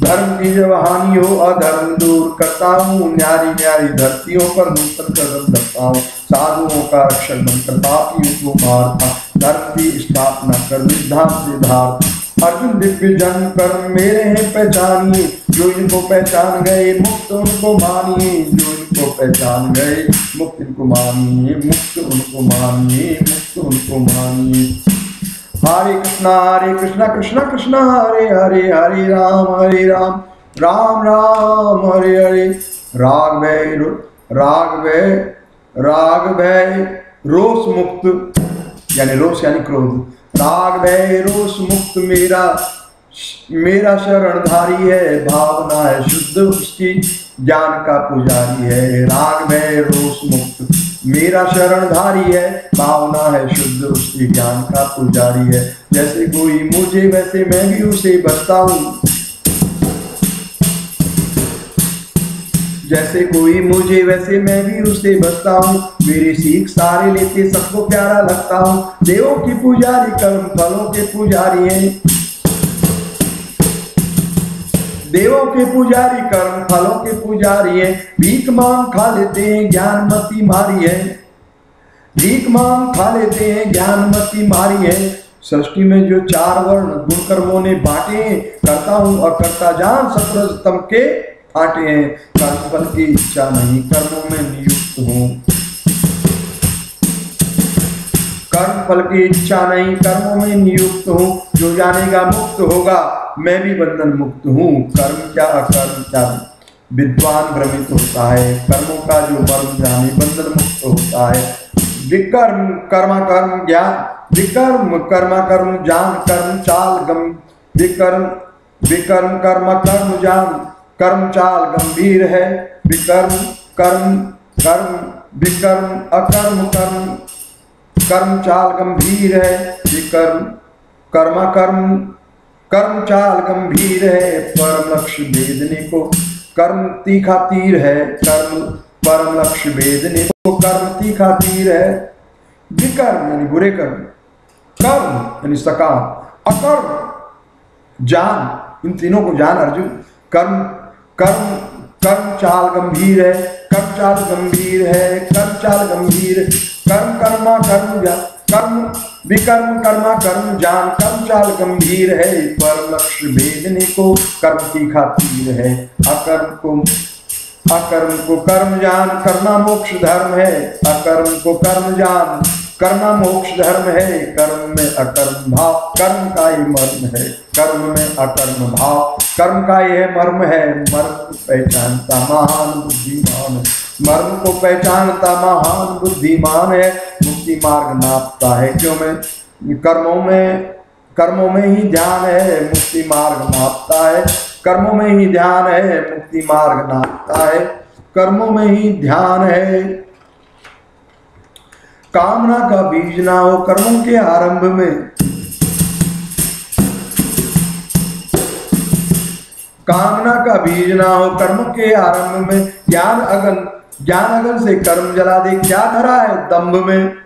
धर्म की जब हानि हो, अधर्म दूर करता हूँ। न्यारी न्यारी धरतियों पर नूतन कदम करता हूँ। साधुओं का रक्षण बनकर पापियों को मारता। धर्म की स्थापना कर विधान से अर्जुन दिव्य जन्म कर्म मेरे हैं पहचानिए। जो इनको पहचान गए, मुक्त उनको मानिए। जो इनको पहचान गए, मुक्त इनको मानिए। मुक्त उनको मानिए। मुक्त उनको मानिए। हरे कृष्णा हरे कृष्णा कृष्णा कृष्णा, हरे हरे हरे राम हरे राम राम राम, हरे हरे। राग भय राग भय राग भय, रोष मुक्त, यानी रोष यानी क्रोध। राग भय, रोष मुक्त मेरा मेरा शरणधारी है, भावना है, शुद्ध उसकी ज्ञान का पुजारी है राग भय रोष मुक्त। मेरा शरणधारी है, भावना है, शुद्ध उसकी ज्ञान का पुजारी है। जैसे कोई मुझे, वैसे मैं भी उसे बचता हूँ। जैसे कोई मुझे, वैसे मैं भी उसे बसता हूँ। मेरी सीख सारे लेते, सबको प्यारा लगता हूँ। देवों की पुजारी, कर्म फलों के पुजारी हैं। देवों के पुजारी कर्म फलों के पुजारी है। भीख मांग खा लेते हैं, ज्ञान मती मारी है। भीख मांग खा लेते हैं, ज्ञान मती मारी है। सृष्टि में जो चार वर्ण गुण कर्मों ने बांटे हैं, करता हूँ और करता जान सत्रम के फाटे हैं। कर्म फल की इच्छा नहीं, कर्मों में नियुक्त हूँ। कर्म फल की इच्छा नहीं, कर्मों में नियुक्त हूँ। जो जानेगा मुक्त होगा। मैं भी बंधन मुक्त हूँ। कर्म क्या अकर्म क्या विद्वान भ्रमित होता है। कर्मों का जो मर्म जाने बंधन मुक्त होता है। विकर्म कर्मा कर्म ज्ञान, विकर्म कर्मा कर्म जान कर्म चाल गम, विकर्म विकर्म कर्म कर्म जान कर्म चाल गंभीर है। विकर्म, कर्म कर्म, विकर्म, अकर्म, कर्म कर्म चाल गंभीर है। विकर्म कर्मा कर्म कर्म चाल गंभीर है, परम लक्ष्य भेदने को। कर्म तीखा तीर है, कर्म, परम लक्ष्य भेदने को। कर्म तीखा तीर है, विकर्म यानी बुरे कर्म। कर्म यानी सकाम, अकर्म, जान, इन तीनों को जान अर्जुन। कर्म कर्म कर्म चाल गंभीर है, कर्म चाल गंभीर है, कर्म चाल गंभीर, कर्म कर्मा कर्म कर्म, विकर्म, कर्मा, कर्म, जान, कर्म चाल गंभीर है, पर लक्ष्य भेजने को कर्म की खातिर है। अकर्म को अकर्म को कर्म, जान करना मोक्ष, धर्म है। अकर्म को कर्म, जान करना मोक्ष, धर्म है। कर्म में अकर्म भाव, कर्म का ही मर्म है। कर्म में अकर्म भाव, कर्म का यह मर्म है। मर्म पहचानता महान बुद्धिमान मर्म को पहचानता महान बुद्धिमान है। मार्ग नापता है क्यों मैं, कर्मों में कर्मों में ही ध्यान है, मुक्ति मार्ग नापता है। कर्मों में ही ध्यान है, मुक्ति मार्ग नापता है। कर्मों में ही ध्यान है। कामना का बीज ना हो कर्मों के आरंभ में। कामना का बीज ना हो कर्म के आरंभ में। ज्ञान अगन ज्ञान अगन से कर्म जला दे, क्या धरा है दम्भ में?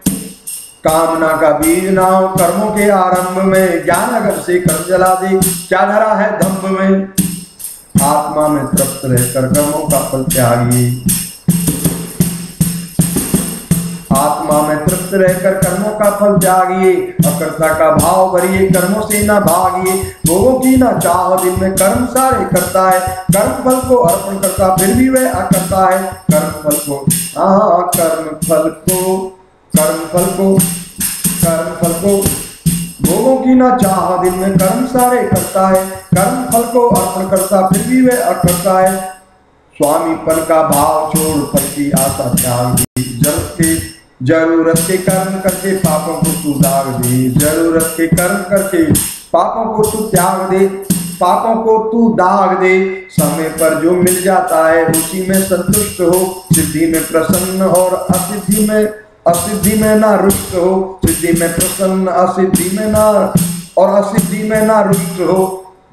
कामना का बीज ना हो, कर्मों के आरंभ में ज्ञान अगर से कर्म जला दे, क्या धरा है दम्भ में? आत्मा में तृप्त रहकर कर्मों का फल त्यागी आत्मा में तृप्त रहकर कर्मों का फल त्यागिए, अकर्ता का भाव भरिए, कर्मों से ना भागिए। भोगों की ना चाह दिल में कर्म सारे करता है। कर्म फल को अर्पण करता, फिर भी वह अकर्ता है। कर्म फल को हाँ कर्म फल को कर्म फल को कर्म फल को भोगों की ना चाह दिल में कर्म सारे करता है। कर्म फल को अर्पण करता, फिर भी वह अकर्ता है। स्वामी पन का भाव छोड़ फल की आशा त्याग ज़रूरत के ज़रूरत के कर्म करके पापों को दाग दे। ज़रूरत के कर्म करके पापों को तू त्याग दे। पापों को तू दाग दे। समय पर जो मिल जाता है, उसी में संतुष्ट हो। सिद्धि में प्रसन्न और असिद्धि में असिद्धि में ना रुष्ट हो, सिद्धि में प्रसन्न, असिद्धि में ना और असिद्धि में ना रुष्ट हो।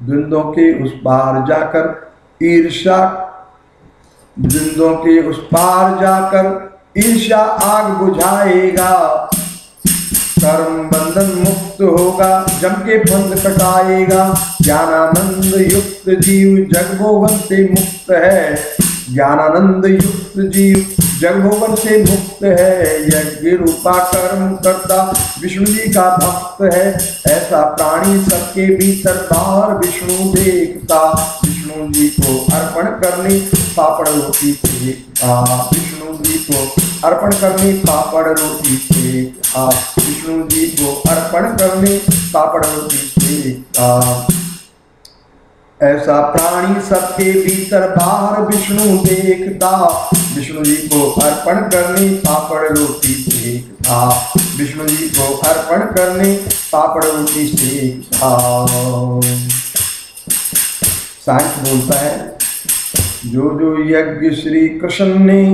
द्वंद्वों के उस पार जाकर ईर्षा द्वंद्वों के उस पार जाकर ईर्षा आग बुझाएगा। कर्म बंधन मुक्त होगा जम के फंद कटाएगा। ज्ञानानंद युक्त जीव जगभोगन से मुक्त है। ज्ञानानंद युक्त जीव जगभोगन से मुक्त है, यज्ञ रूपा कर्म करता, विष्णु जी का भक्त है। ऐसा प्राणी सबके भीतर बाहर विष्णु देखता। विष्णु जी को अर्पण करने पापड़ रोटी विष्णु जी को अर्पण करने पापड़ रोटी से विष्णु जी को अर्पण करनी पापड़ रोटी से ऐसा प्राणी सबके भीतर बाहर विष्णु देखता। विष्णु जी को अर्पण करने पापड़ रोटी सेकता विष्णु जी को अर्पण करने पापड़ रोटी सेकता साइंस बोलता है, जो जो यज्ञ श्री कृष्ण ने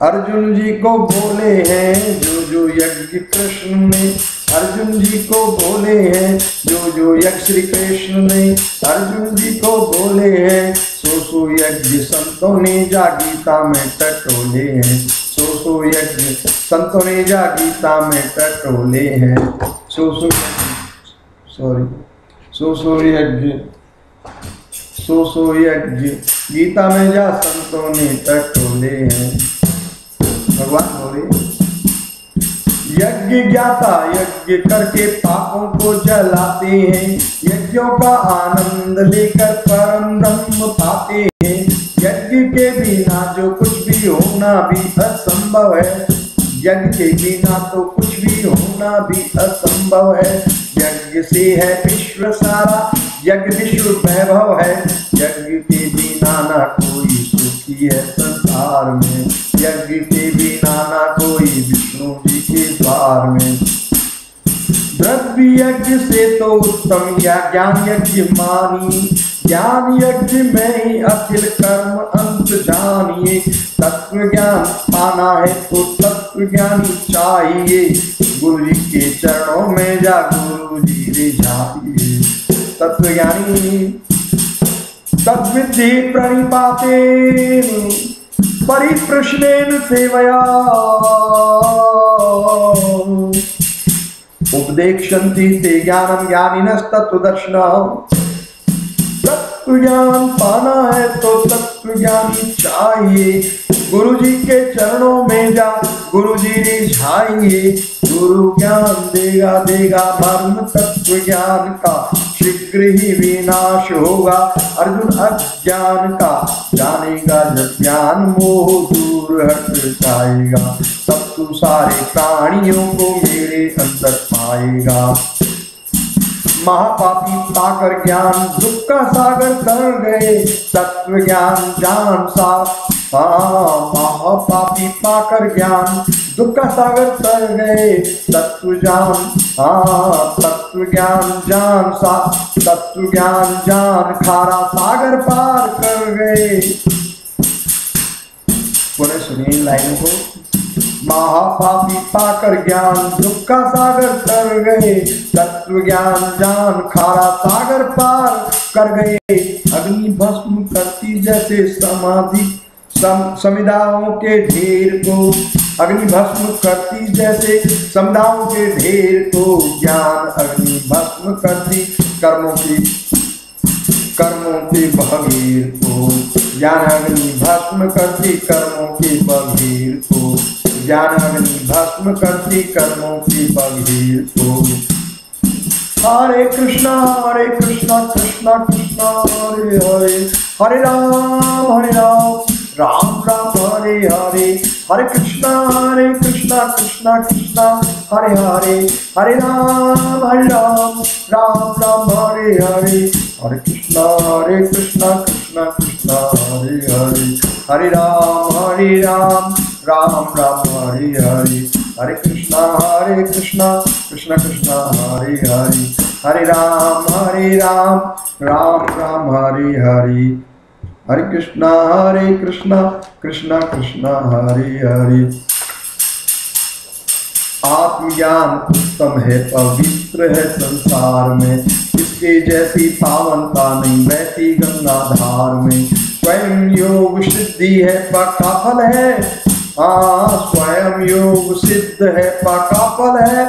अर्जुन जी को बोले हैं, जो जो यज्ञ कृष्ण ने अर्जुन जी को बोले हैं, जो जो यज्ञ श्री कृष्ण ने अर्जुन जी को बोले हैं, सो सो यज्ञ संतों ने जा गीता में टटोले हैं। सो सो यज्ञ संतों ने जा गीता में टटोले हैं। सो सो सॉरी सो सो यज्ञ, सो सो यज्ञ, गीता में जा संतों ने टटोले हैं। भगवान बोले। यज्ञ ज्ञाता यज्ञ करके पापों को जलाते हैं। यज्ञों का आनंद लेकर परम ब्रह्म पाते हैं। यज्ञ के बिना जो कुछ भी होना भी असंभव है। यज्ञ के बिना तो कुछ भी होना भी असंभव है। यज्ञ से है विश्व सारा, यज्ञ विश्व वैभव है। यज्ञ के बिना ना कोई सुखी है संसार में। यज्ञ के बिना ना कोई विष्णु जी के द्वार में। द्रव्य यज्ञ से तो उत्तम या ज्ञान यज्ञ मानी। ज्ञान यज्ञ में ही अखिल कर्म अंत जानिए। तत्व ज्ञान पाना है तो तत्व ज्ञानी चाहिए। गुरु जी के चरणों में जा गुरु जी रे जाइए तत्व ज्ञानी तद्विधि प्रणिपाते परिप्रश्नेन सेवया। उपदेक्षन्ति ते ज्ञानं ज्ञानिनस्तत्वदर्शिनः तत्त्वज्ञानं ज्ञान पाना है तो तत्व ज्ञानी चाहिए गुरु जी के चरणों में जा गुरु जी रिझाइए गुरु ज्ञान देगा देगा धर्म तत्व ज्ञान का। शीघ्र ही विनाश होगा अर्जुन अज्ञान का। जानेगा जब ज्ञान, मोह दूर हट जाएगा। तब तू सारे प्राणियों को मेरे अंदर पाएगा। महापापी पाकर ज्ञान, दुख का सागर कर गए तत्व ज्ञान, जान सा महापापी पाकर ज्ञान, दुख का सागर तर गए तत्व ज्ञान हाँ तत्व ज्ञान, जान सा तत्व ज्ञान, जान खारा सागर पार कर गए सुनिए लाइन को। महापापी पाकर ज्ञान दुख का सागर कर गए। तत्व ज्ञान जान खारा सागर पार कर गए। अग्नि भस्म करती जैसे समाधि सम, समिदाओं के ढेर को। अग्नि भस्म करती जैसे समुदायों के ढेर को। ज्ञान अग्नि भस्म करती कर्मों की कर्मों के बघीर को ज्ञान अग्नि भस्म करती कर्मों के बघीर को ज्ञान अग्नि भस्म करती कर्मों की बघीर को हरे कृष्णा हरे कृष्णा कृष्णा कृष्णा, हरे हरे। हरे राम हरे राम। राम राम, हरे हरे। हरे कृष्णा हरे कृष्णा कृष्णा कृष्णा, हरे हरे। हरे राम हरे राम। राम राम, हरे हरे। हरे कृष्णा हरे कृष्णा कृष्णा कृष्णा, हरे हरे। हरे राम हरे राम। राम राम, हरे हरे। हरे कृष्णा हरे कृष्णा कृष्णा कृष्णा, हरे हरे। हरे राम हरे राम राम राम, हरे हरे। हरे कृष्णा हरे कृष्णा कृष्णा कृष्णा, हरे हरे। आत्मज्ञान उत्तम है, पवित्र है संसार में। इसके जैसी पावनता नहीं बहती गंगाधार में। स्वयं योग सिद्धि है, पक्का फल है। हाँ स्वयं योग सिद्ध है, पका फल है,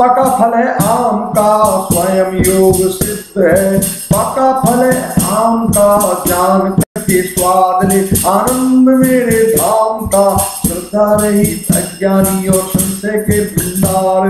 पका फल है आम का। स्वयं योग सिद्ध है, पका फल है आम का। जान के स्वाद ले आनंद मेरे धाम का। श्रद्धा रही अज्ञानी और संशय के भंडार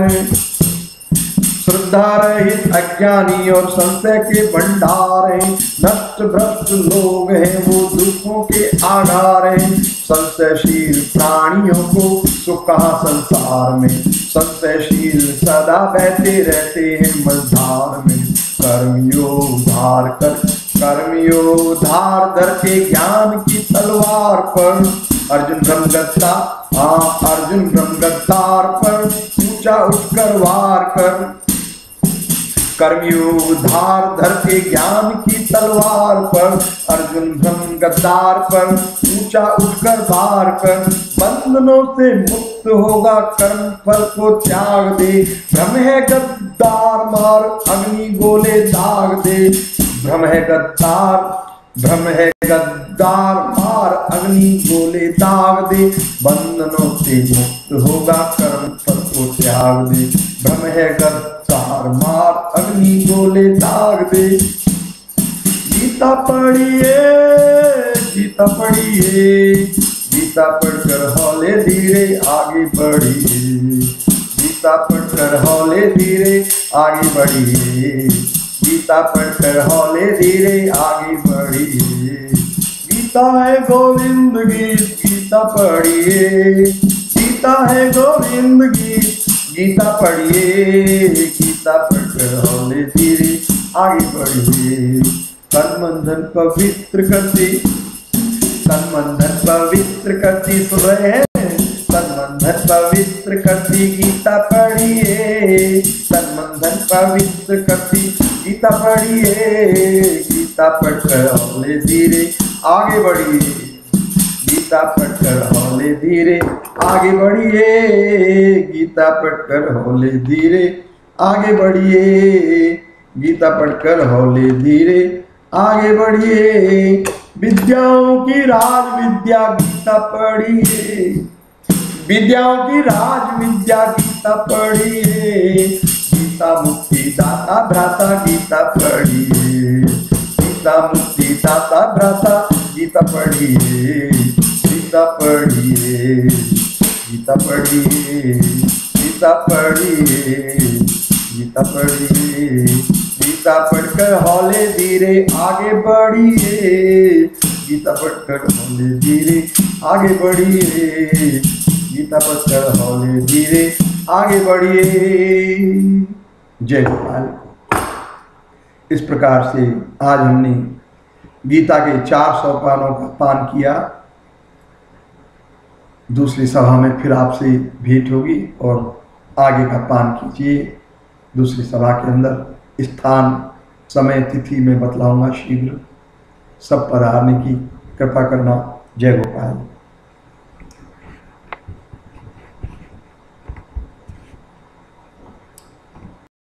श्रद्धा रहित अज्ञानी और संशय के भंडार है नष्ट भ्रष्ट लोग हैं वो दुखों के आधार। हैं संशयशील प्राणियों को सुख संसार में। संशयशील सदा बहते रहते हैं मझधार में। कर्मियों धार कर, कर्मियों धार धर के ज्ञान की तलवार पर। अर्जुन ब्रह्मगत्ता हाँ अर्जुन ब्रह्मगत्तार पर, ऊँचा उठकर वार कर। कर्मयोग धार धर के ज्ञान की तलवार पर, अर्जुन ब्रह्म गद्दार पर, ऊँचा उठकर बार कर बंधनों से मुक्त होगा कर्म फल को त्याग दे। भ्रम है गद्दार, मार अग्नि गोले दाग दे। भ्रम है गद्दार, भ्रम है गद्दार, मार अग्नि गोले दाग दे। बंधनों से मुक्त होगा कर्म फल को त्याग दे। भ्रम है गद्दार मार, अग्नि बोले दाग दे। गीता पढ़िए गीता पढ़िए। गीता पढ़कर हौले धीरे आगे बढ़िए। गीता पढ़कर हौले धीरे आगे बढ़िए। गीता पढ़कर हौले धीरे आगे बढ़िए। गीता है गोविंद गीत, गीता पढ़िए। गीता है गोविंद गीत गीता पढ़िए, गीता पढ़कर हौले धीरे आगे बढ़िए। तन मंधन पवित्र करती तन मंधन पवित्र करती सुन रहे हैं तन मंधन पवित्र करती गीता पढ़िए तन मंधन पवित्र करती गीता पढ़िए। गीता पढ़कर हौले धीरे आगे बढ़िए। गीता पढ़कर हौले धीरे। आगे बढ़िए, गीता पढ़कर हौले धीरे। आगे बढ़िए, गीता पढ़कर हौले धीरे। आगे बढ़िए, विद्याओं की राज विद्या गीता पढ़िए। विद्याओं की राज विद्या गीता पढ़िए। गीता मुक्ति दाता भ्राता गीता पढ़िए। गीता मुक्ति दाता भ्राता गीता पढ़िए। गीता पढ़िए गीता पढ़िए गीता पढ़िए गीता पढ़िए गीता पढ़कर हौले धीरे आगे बढ़िए। गीता पढ़कर हौले धीरे आगे बढ़िए। गीता पढ़कर हौले धीरे आगे बढ़िए। जय गोपाल। इस प्रकार से आज हमने गीता के चार सौ पानों का पान किया। दूसरी सभा में फिर आपसे भेंट होगी और आगे का पान कीजिए। दूसरी सभा के अंदर स्थान, समय, तिथि में बतलाऊँगा शीघ्र। सब पर आने की कृपा करना जय गोपाल।